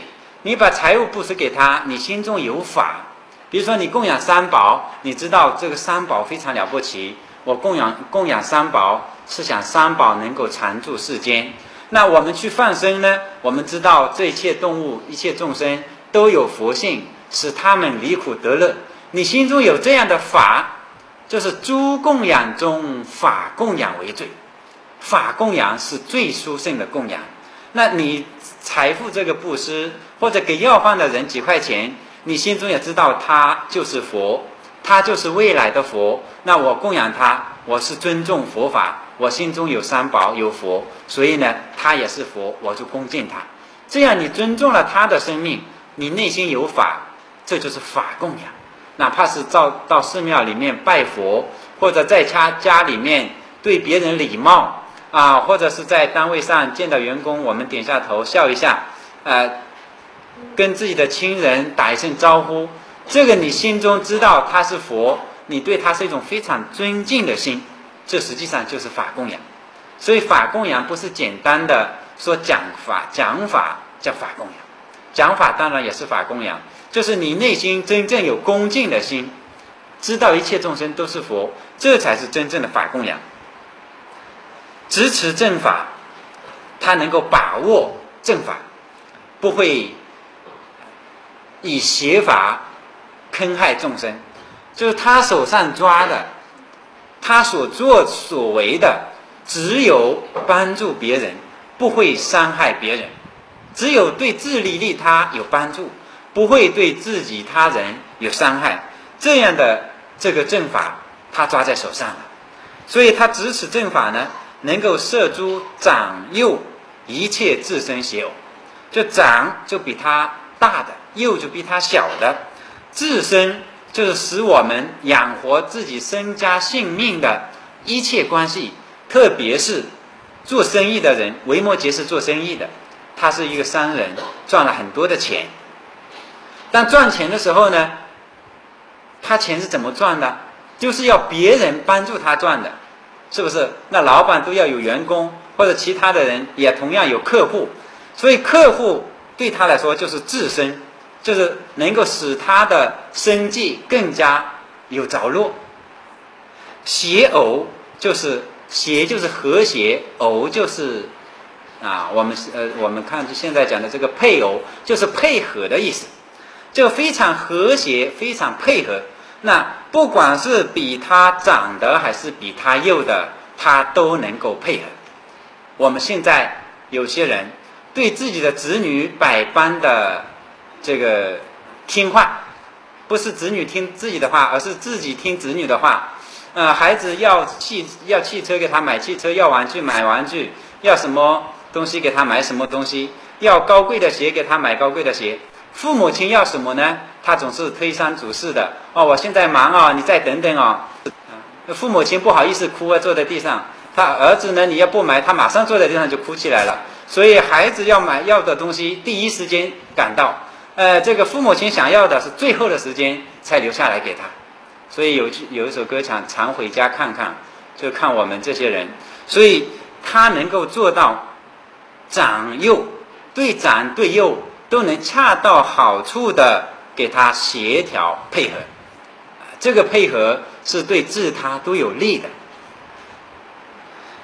你把财物布施给他，你心中有法。比如说你供养三宝，你知道这个三宝非常了不起。我供养供养三宝，是想三宝能够常住世间。那我们去放生呢？我们知道这一切动物、一切众生都有佛性，使他们离苦得乐。你心中有这样的法，就是诸供养中法供养为最，法供养是最殊胜的供养。那你财富这个布施，或者给要饭的人几块钱，你心中也知道他就是佛，他就是未来的佛。那我供养他，我是尊重佛法，我心中有三宝有佛，所以呢，他也是佛，我就恭敬他。这样你尊重了他的生命，你内心有法，这就是法供养。哪怕是到到寺庙里面拜佛，或者在家家里面对别人礼貌啊，或者是在单位上见到员工，我们点下头笑一下，呃，跟自己的亲人打一声招呼，这个你心中知道他是佛，你对他是一种非常尊敬的心，这实际上就是法供养。所以法供养不是简单的说讲法讲法叫法供养，讲法当然也是法供养。就是你内心真正有恭敬的心，知道一切众生都是佛，这才是真正的法供养。执持正法，他能够把握正法，不会以邪法坑害众生。就是他手上抓的，他所作所为的，只有帮助别人，不会伤害别人，只有对自利利他有帮助。不会对自己他人有伤害，这样的这个正法，他抓在手上了，所以他执持正法呢，能够摄诸长幼一切自身邪偶，就长就比他大的，幼就比他小的，自身就是使我们养活自己身家性命的一切关系，特别是做生意的人，维摩诘是做生意的，他是一个商人，赚了很多的钱。但赚钱的时候呢，他钱是怎么赚的？就是要别人帮助他赚的，是不是？那老板都要有员工，或者其他的人也同样有客户，所以客户对他来说就是自身，就是能够使他的生计更加有着落。邪偶就是邪就是和谐，偶就是啊，我们呃我们看现在讲的这个配偶就是配合的意思。就非常和谐，非常配合。那不管是比他长的还是比他幼的，他都能够配合。我们现在有些人对自己的子女百般的这个听话，不是子女听自己的话，而是自己听子女的话。呃，孩子要汽要汽车给他买汽车，要玩具买玩具，要什么东西给他买什么东西，要高贵的鞋给他买高贵的鞋。父母亲要什么呢？他总是推三阻四的。哦，我现在忙啊，你再等等啊。父母亲不好意思哭啊，坐在地上。他儿子呢，你要不买，他马上坐在地上就哭起来了。所以孩子要买要的东西，第一时间赶到。呃，这个父母亲想要的是最后的时间才留下来给他。所以有句有一首歌唱，常回家看看，就看我们这些人。所以他能够做到长幼对长对幼。都能恰到好处的给他协调配合，这个配合是对自他都有利的。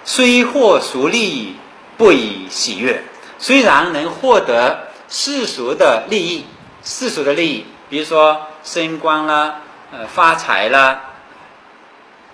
虽获俗利，不以喜悦。虽然能获得世俗的利益，世俗的利益，比如说升官啦、呃发财啦、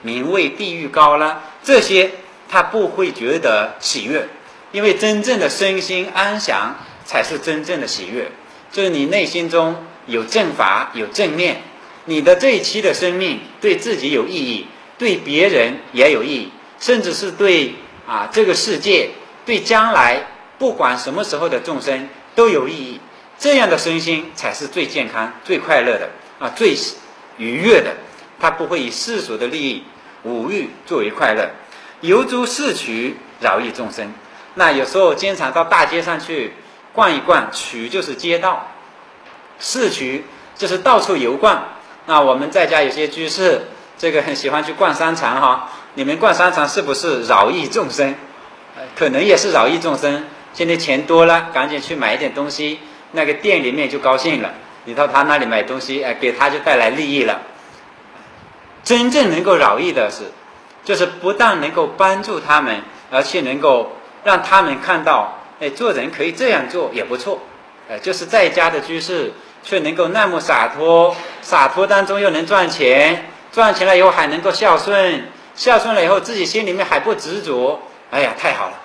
名位地域高啦，这些他不会觉得喜悦，因为真正的身心安详。才是真正的喜悦，就是你内心中有正法，有正念。你的这一期的生命对自己有意义，对别人也有意义，甚至是对啊这个世界，对将来不管什么时候的众生都有意义。这样的身心才是最健康、最快乐的啊，最愉悦的。他不会以世俗的利益、五欲作为快乐，游诸市曲，饶益众生。那有时候经常到大街上去逛一逛，曲就是街道，市渠就是到处游逛。那我们在家有些居士，这个很喜欢去逛商场哈。你们逛商场是不是饶益众生？可能也是饶益众生。现在钱多了，赶紧去买一点东西，那个店里面就高兴了。你到他那里买东西，哎，给他就带来利益了。真正能够饶益的是，就是不但能够帮助他们，而且能够让他们看到，哎，做人可以这样做也不错。哎，就是在家的居士。却能够那么洒脱，洒脱当中又能赚钱，赚钱了以后还能够孝顺，孝顺了以后自己心里面还不执着，哎呀，太好了。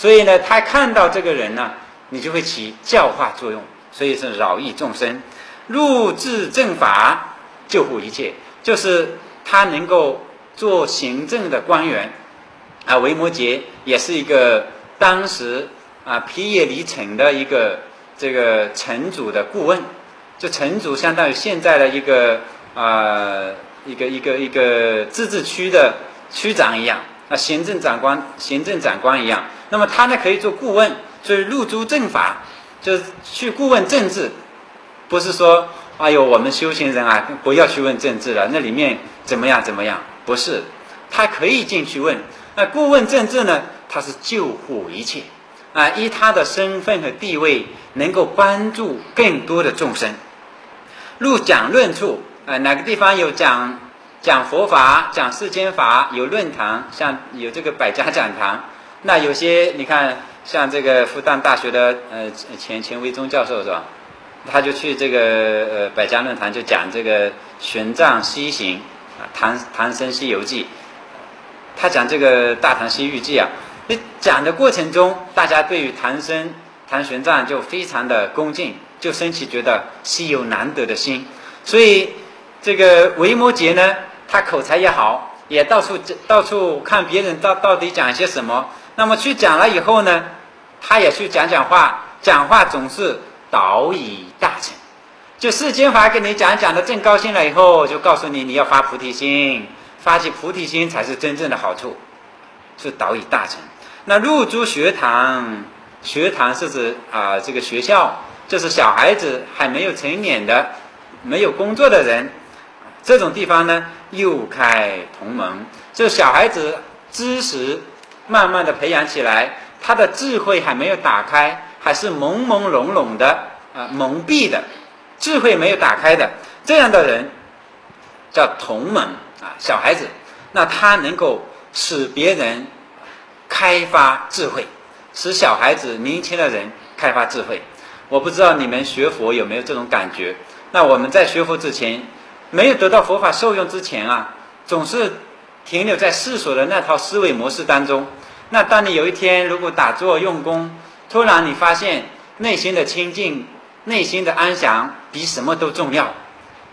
所以呢，他看到这个人呢，你就会起教化作用，所以是饶益众生，入智正法，救护一切，就是他能够做行政的官员。啊，维摩诘也是一个当时啊皮耶离城的一个这个城主的顾问。就城主相当于现在的一个啊一个一个一个自治区的区长一样，啊行政长官行政长官一样。那么他呢可以做顾问，所以入诸政法，就是去顾问政治，不是说哎呦我们修行人啊不要去问政治了，那里面怎么样怎么样？不是，他可以进去问。那顾问政治呢，他是救护一切，啊依他的身份和地位，能够帮助更多的众生。入讲论处，啊，哪个地方有讲讲佛法、讲世间法，有论坛，像有这个百家讲堂。那有些你看，像这个复旦大学的呃钱钱维忠教授是吧？他就去这个呃百家论坛就讲这个玄奘西行啊，唐唐僧西游记。他讲这个大唐西域记啊，那讲的过程中，大家对于唐僧唐玄奘就非常的恭敬。就升起觉得稀有难得的心，所以这个维摩诘呢，他口才也好，也到处到处看别人到到底讲些什么。那么去讲了以后呢，他也去讲讲话，讲话总是导以大成。就世间法给你讲讲的正高兴了以后，就告诉你你要发菩提心，发起菩提心才是真正的好处，是导以大成。那入诸学堂，学堂是指啊这个学校。就是小孩子还没有成年的、没有工作的人，这种地方呢，又开同盟。就小孩子知识慢慢的培养起来，他的智慧还没有打开，还是朦朦胧胧的啊，蒙蔽的，智慧没有打开的这样的人，叫同盟啊，小孩子，那他能够使别人开发智慧，使小孩子、年轻的人开发智慧。我不知道你们学佛有没有这种感觉？那我们在学佛之前，没有得到佛法受用之前啊，总是停留在世俗的那套思维模式当中。那当你有一天如果打坐用功，突然你发现内心的清净、内心的安详比什么都重要，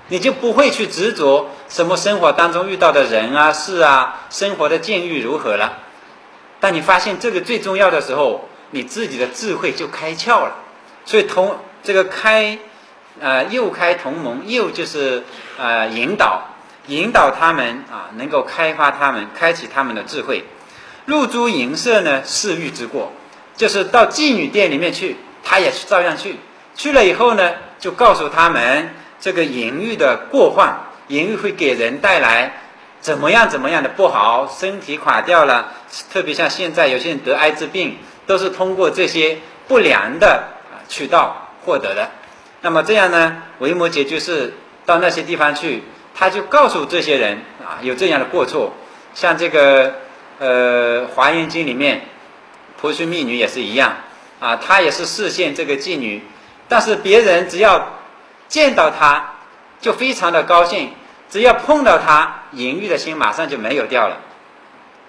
你就不会去执着什么生活当中遇到的人啊、事啊、生活的境遇如何了。当你发现这个最重要的时候，你自己的智慧就开窍了。所以同这个开，呃，又开同盟，又就是呃引导，引导他们啊，能够开发他们，开启他们的智慧。入诸营舍呢，是欲之过，就是到妓女店里面去，他也是照样去。去了以后呢，就告诉他们这个淫欲的过患，淫欲会给人带来怎么样怎么样的不好，身体垮掉了。特别像现在有些人得艾滋病，都是通过这些不良的。渠道获得的，那么这样呢？维摩诘就是到那些地方去，他就告诉这些人啊，有这样的过错。像这个呃《华严经》里面，婆须蜜女也是一样啊，她也是视线这个妓女，但是别人只要见到她，就非常的高兴；只要碰到她，淫欲的心马上就没有掉了，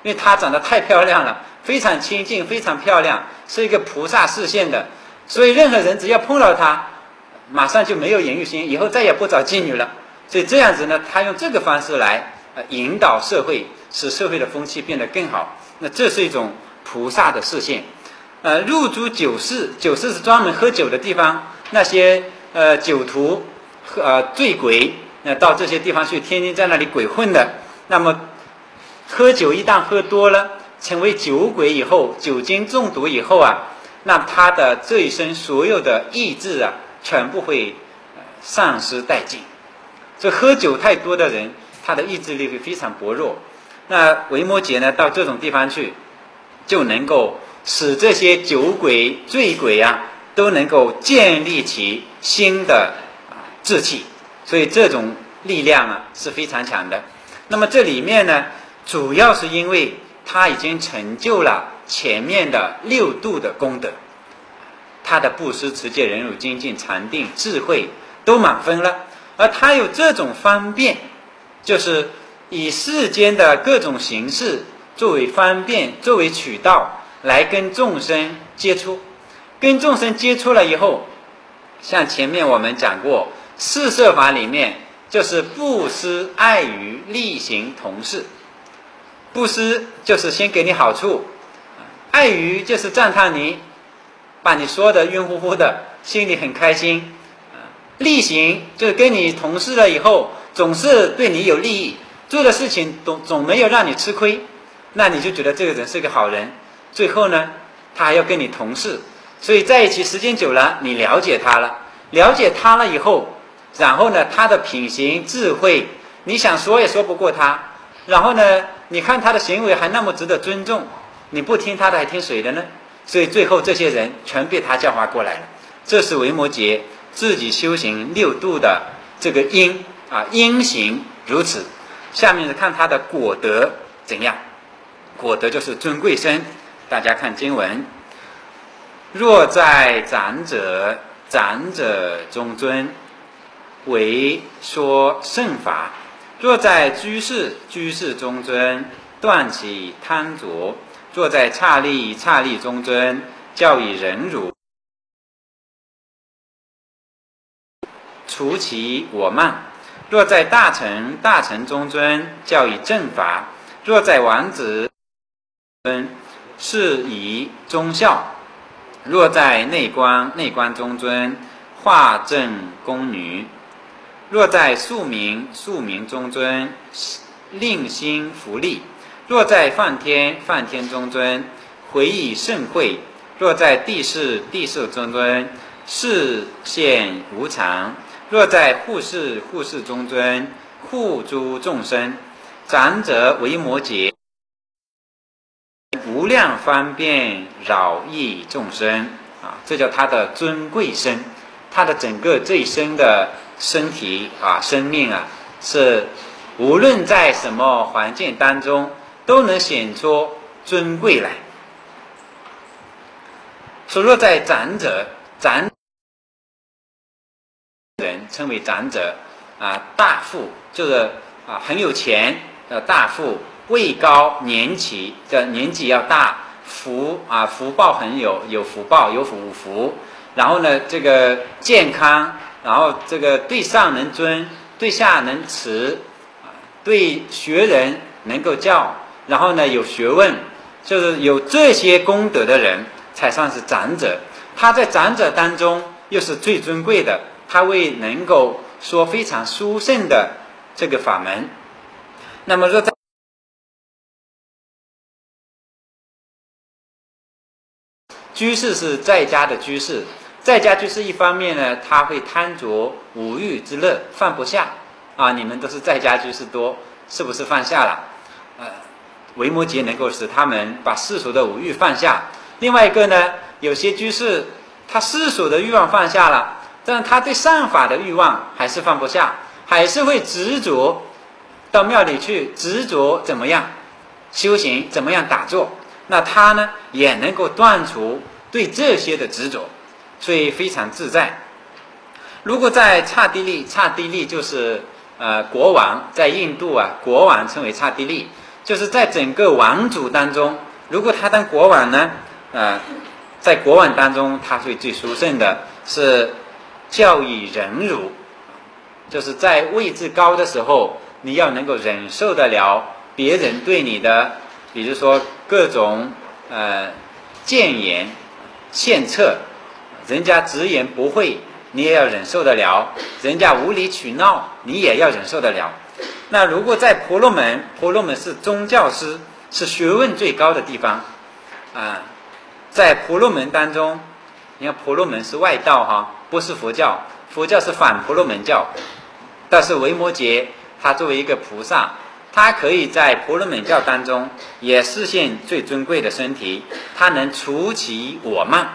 因为她长得太漂亮了，非常清净，非常漂亮，是一个菩萨视线的。所以，任何人只要碰到她，马上就没有淫欲心，以后再也不找妓女了。所以这样子呢，他用这个方式来呃引导社会，使社会的风气变得更好。那这是一种菩萨的视线。呃，入住酒肆，酒肆是专门喝酒的地方，那些呃酒徒和呃醉鬼，那到这些地方去，天天在那里鬼混的。那么喝酒一旦喝多了，成为酒鬼以后，酒精中毒以后啊，那他的这一生所有的意志啊，全部会丧失殆尽。这喝酒太多的人，他的意志力会非常薄弱。那维摩诘呢，到这种地方去，就能够使这些酒鬼、醉鬼啊，都能够建立起新的啊志气。所以这种力量啊是非常强的。那么这里面呢，主要是因为他已经成就了前面的六度的功德，他的布施、持戒、忍辱、精进、禅定、智慧都满分了。而他有这种方便，就是以世间的各种形式作为方便、作为渠道来跟众生接触，跟众生接触了以后，像前面我们讲过，四摄法里面就是布施、爱语、利行、同事。布施就是先给你好处，爱语就是赞叹你，把你说的晕乎乎的，心里很开心。例行就是跟你同事了以后，总是对你有利益，做的事情总总没有让你吃亏，那你就觉得这个人是个好人。最后呢，他还要跟你同事，所以在一起时间久了，你了解他了，了解他了以后，然后呢，他的品行智慧，你想说也说不过他。然后呢，你看他的行为还那么值得尊重，你不听他的还听谁的呢？所以最后这些人全被他教化过来了。这是维摩诘。自己修行六度的这个因啊，因行如此。下面是看他的果德怎样？果德就是尊贵身。大家看经文：若在长者，长者中尊，为说圣法；若在居士，居士中尊，断其贪着；若在刹利，刹利中尊，教以忍辱。除其我慢，若在大臣，大臣中尊，教以正法；若在王子，尊，是以忠孝；若在内官，内官中尊，化正宫女；若在庶民，庶民中尊，令心福利；若在梵天，梵天中尊，回以盛会；若在地势，地势中尊，视现无常。若在护世护世中尊护诸众生，长者为摩诘，无量方便饶益众生啊！这叫他的尊贵身，他的整个这一生的身体啊，生命啊，是无论在什么环境当中都能显出尊贵来。说若在长者长。人称为长者，啊，大富就是啊很有钱的大富，位高年齐，这年纪要大，福啊福报很有有福报有福福，然后呢这个健康，然后这个对上能尊，对下能慈，啊对学人能够教，然后呢有学问，就是有这些功德的人才算是长者，他在长者当中又是最尊贵的。他为能够说非常殊胜的这个法门，那么若在居士是在家的居士，在家居士一方面呢，他会贪着五欲之乐，放不下啊。你们都是在家居士多，是不是放下了？呃，维摩诘能够使他们把世俗的五欲放下。另外一个呢，有些居士他世俗的欲望放下了。但他对善法的欲望还是放不下，还是会执着到庙里去执着怎么样修行，怎么样打坐。那他呢也能够断除对这些的执着，所以非常自在。如果在刹帝利，刹帝利就是呃国王，在印度啊，国王称为刹帝利，就是在整个王族当中，如果他当国王呢，呃，在国王当中他会最殊胜的是。教以忍辱，就是在位置高的时候，你要能够忍受得了别人对你的，比如说各种呃谏言、献策，人家直言不讳，你也要忍受得了；人家无理取闹，你也要忍受得了。那如果在婆罗门，婆罗门是宗教师，是学问最高的地方，啊，在婆罗门当中，你看婆罗门是外道哈，不是佛教，佛教是反婆罗门教，但是维摩诘他作为一个菩萨，他可以在婆罗门教当中也实现最尊贵的身体，他能除其我慢，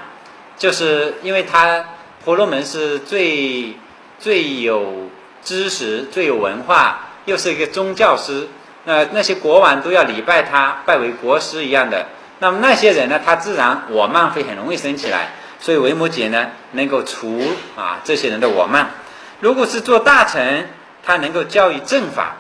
就是因为他婆罗门是最最有知识、最有文化。又是一个宗教师，那那些国王都要礼拜他，拜为国师一样的。那么那些人呢，他自然我慢会很容易升起来。所以维摩诘呢，能够除啊这些人的我慢。如果是做大臣，他能够教育正法，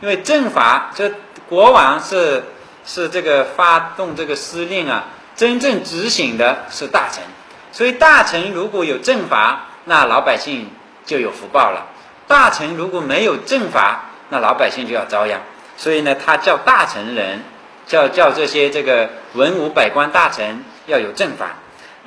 因为正法这国王是是这个发动这个司令啊，真正执行的是大臣。所以大臣如果有正法，那老百姓就有福报了。大臣如果没有正法，那老百姓就要遭殃，所以呢，他叫大臣人，叫叫这些这个文武百官大臣要有正法。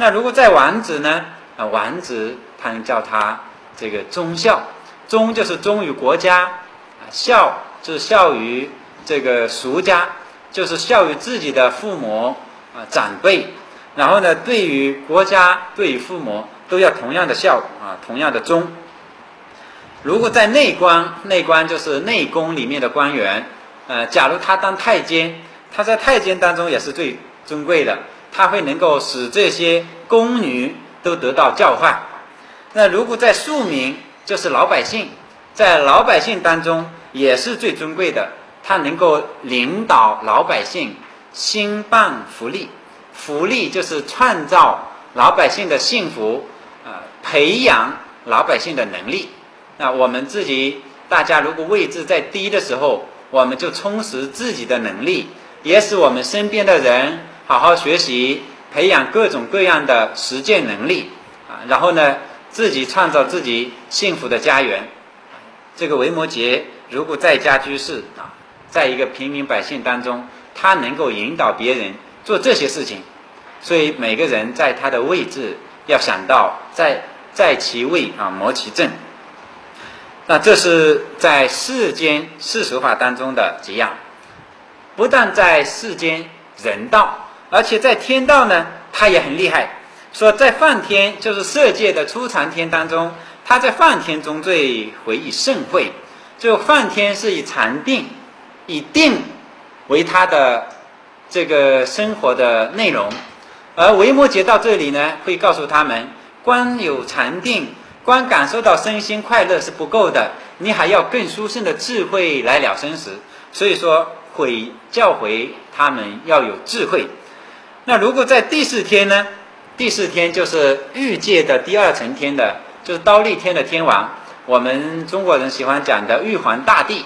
那如果在王子呢，啊，王子他能叫他这个忠孝，忠就是忠于国家，啊，孝就是孝于这个俗家，就是孝于自己的父母啊长辈。然后呢，对于国家、对于父母都要同样的孝啊，同样的忠。如果在内官，内官就是内宫里面的官员，呃，假如他当太监，他在太监当中也是最尊贵的，他会能够使这些宫女都得到教化。那如果在庶民，就是老百姓，在老百姓当中也是最尊贵的，他能够领导老百姓兴办福利，福利就是创造老百姓的幸福，呃，培养老百姓的能力。那我们自己，大家如果位置在低的时候，我们就充实自己的能力，也使我们身边的人好好学习，培养各种各样的实践能力啊。然后呢，自己创造自己幸福的家园。这个维摩诘如果在家居士啊，在一个平民百姓当中，他能够引导别人做这些事情。所以每个人在他的位置要想到，在在其位啊，谋其政。那这是在世间世俗法当中的几样，不但在世间人道，而且在天道呢，他也很厉害。说在梵天，就是色界的初禅天当中，他在梵天中最回以盛会。就梵天是以禅定，以定为他的这个生活的内容，而维摩诘到这里呢，会告诉他们，光有禅定。光感受到身心快乐是不够的，你还要更殊胜的智慧来了生死。所以说，会教诲他们要有智慧。那如果在第四天呢？第四天就是欲界的第二层天的，就是刀立天的天王。我们中国人喜欢讲的玉皇大帝。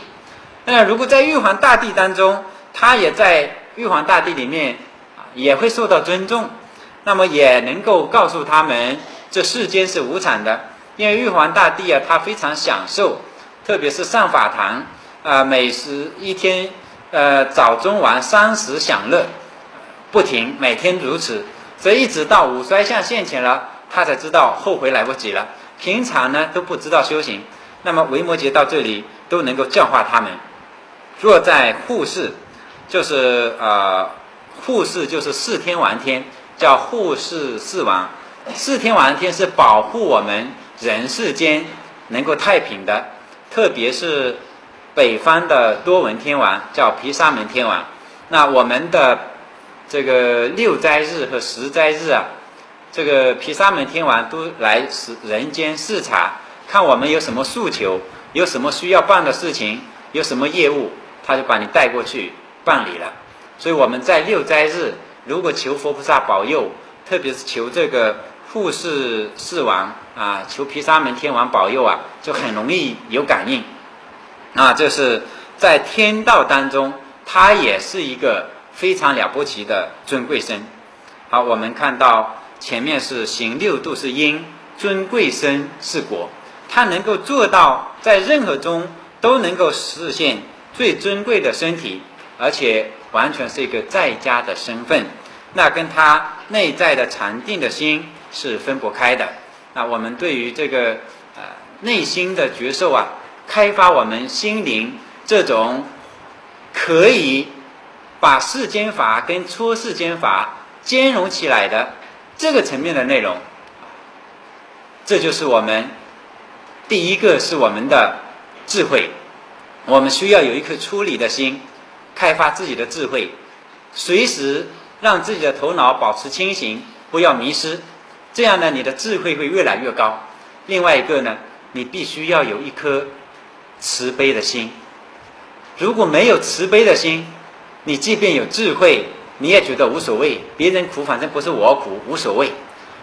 那如果在玉皇大帝当中，他也在玉皇大帝里面，也会受到尊重。那么也能够告诉他们，这世间是无常的。因为玉皇大帝啊，他非常享受，特别是上法堂啊，每时一天，呃，早中晚三时享乐，不停，每天如此，所以一直到五衰相现前了，他才知道后悔来不及了。平常呢都不知道修行，那么维摩诘到这里都能够教化他们。若在护世，就是呃，护世就是四天王天，叫护世四王，四天王天是保护我们。人世间能够太平的，特别是北方的多闻天王叫毗沙门天王。那我们的这个六斋日和十斋日啊，这个毗沙门天王都来视人间视察，看我们有什么诉求，有什么需要办的事情，有什么业务，他就把你带过去办理了。所以我们在六斋日，如果求佛菩萨保佑，特别是求这个护世四王。啊，求毗沙门天王保佑啊，就很容易有感应。啊，这是在天道当中，他也是一个非常了不起的尊贵身。好，我们看到前面是行六度是因，尊贵身是果，他能够做到在任何中都能够实现最尊贵的身体，而且完全是一个在家的身份，那跟他内在的禅定的心是分不开的。那我们对于这个呃内心的觉受啊，开发我们心灵这种可以把世间法跟出世间法兼容起来的这个层面的内容，这就是我们第一个是我们的智慧。我们需要有一颗出离的心，开发自己的智慧，随时让自己的头脑保持清醒，不要迷失。这样呢，你的智慧会越来越高。另外一个呢，你必须要有一颗慈悲的心。如果没有慈悲的心，你即便有智慧，你也觉得无所谓，别人苦反正不是我苦，无所谓。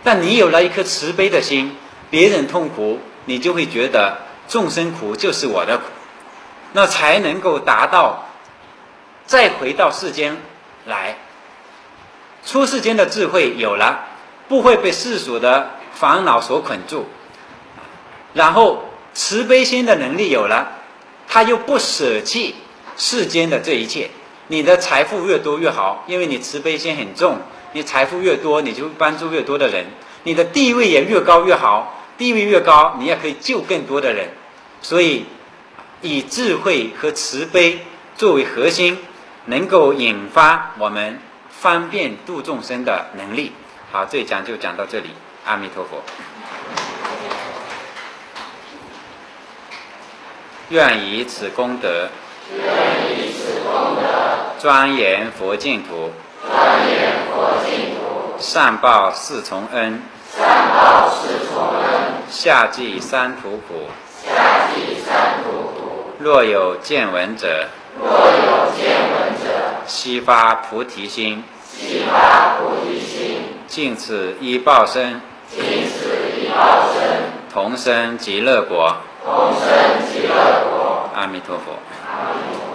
但你有了一颗慈悲的心，别人痛苦，你就会觉得众生苦就是我的苦。那才能够达到，再回到世间来，出世间的智慧有了，不会被世俗的烦恼所捆住，然后慈悲心的能力有了，他又不舍弃世间的这一切。你的财富越多越好，因为你慈悲心很重，你财富越多，你就帮助越多的人，你的地位也越高越好，地位越高，你也可以救更多的人，所以。以智慧和慈悲作为核心，能够引发我们方便度众生的能力。好，这一讲就讲到这里。阿弥陀佛。愿以此功德，愿以此功德，庄严佛净土，庄严佛净土，上报四重恩，上报四重恩，下济三途苦，下济三途苦。若有见闻者，若有见闻者，悉发菩提心，悉发菩提心，尽此一报身，尽此一报身，同生极乐国。同生极乐国。阿弥陀佛。阿弥陀佛。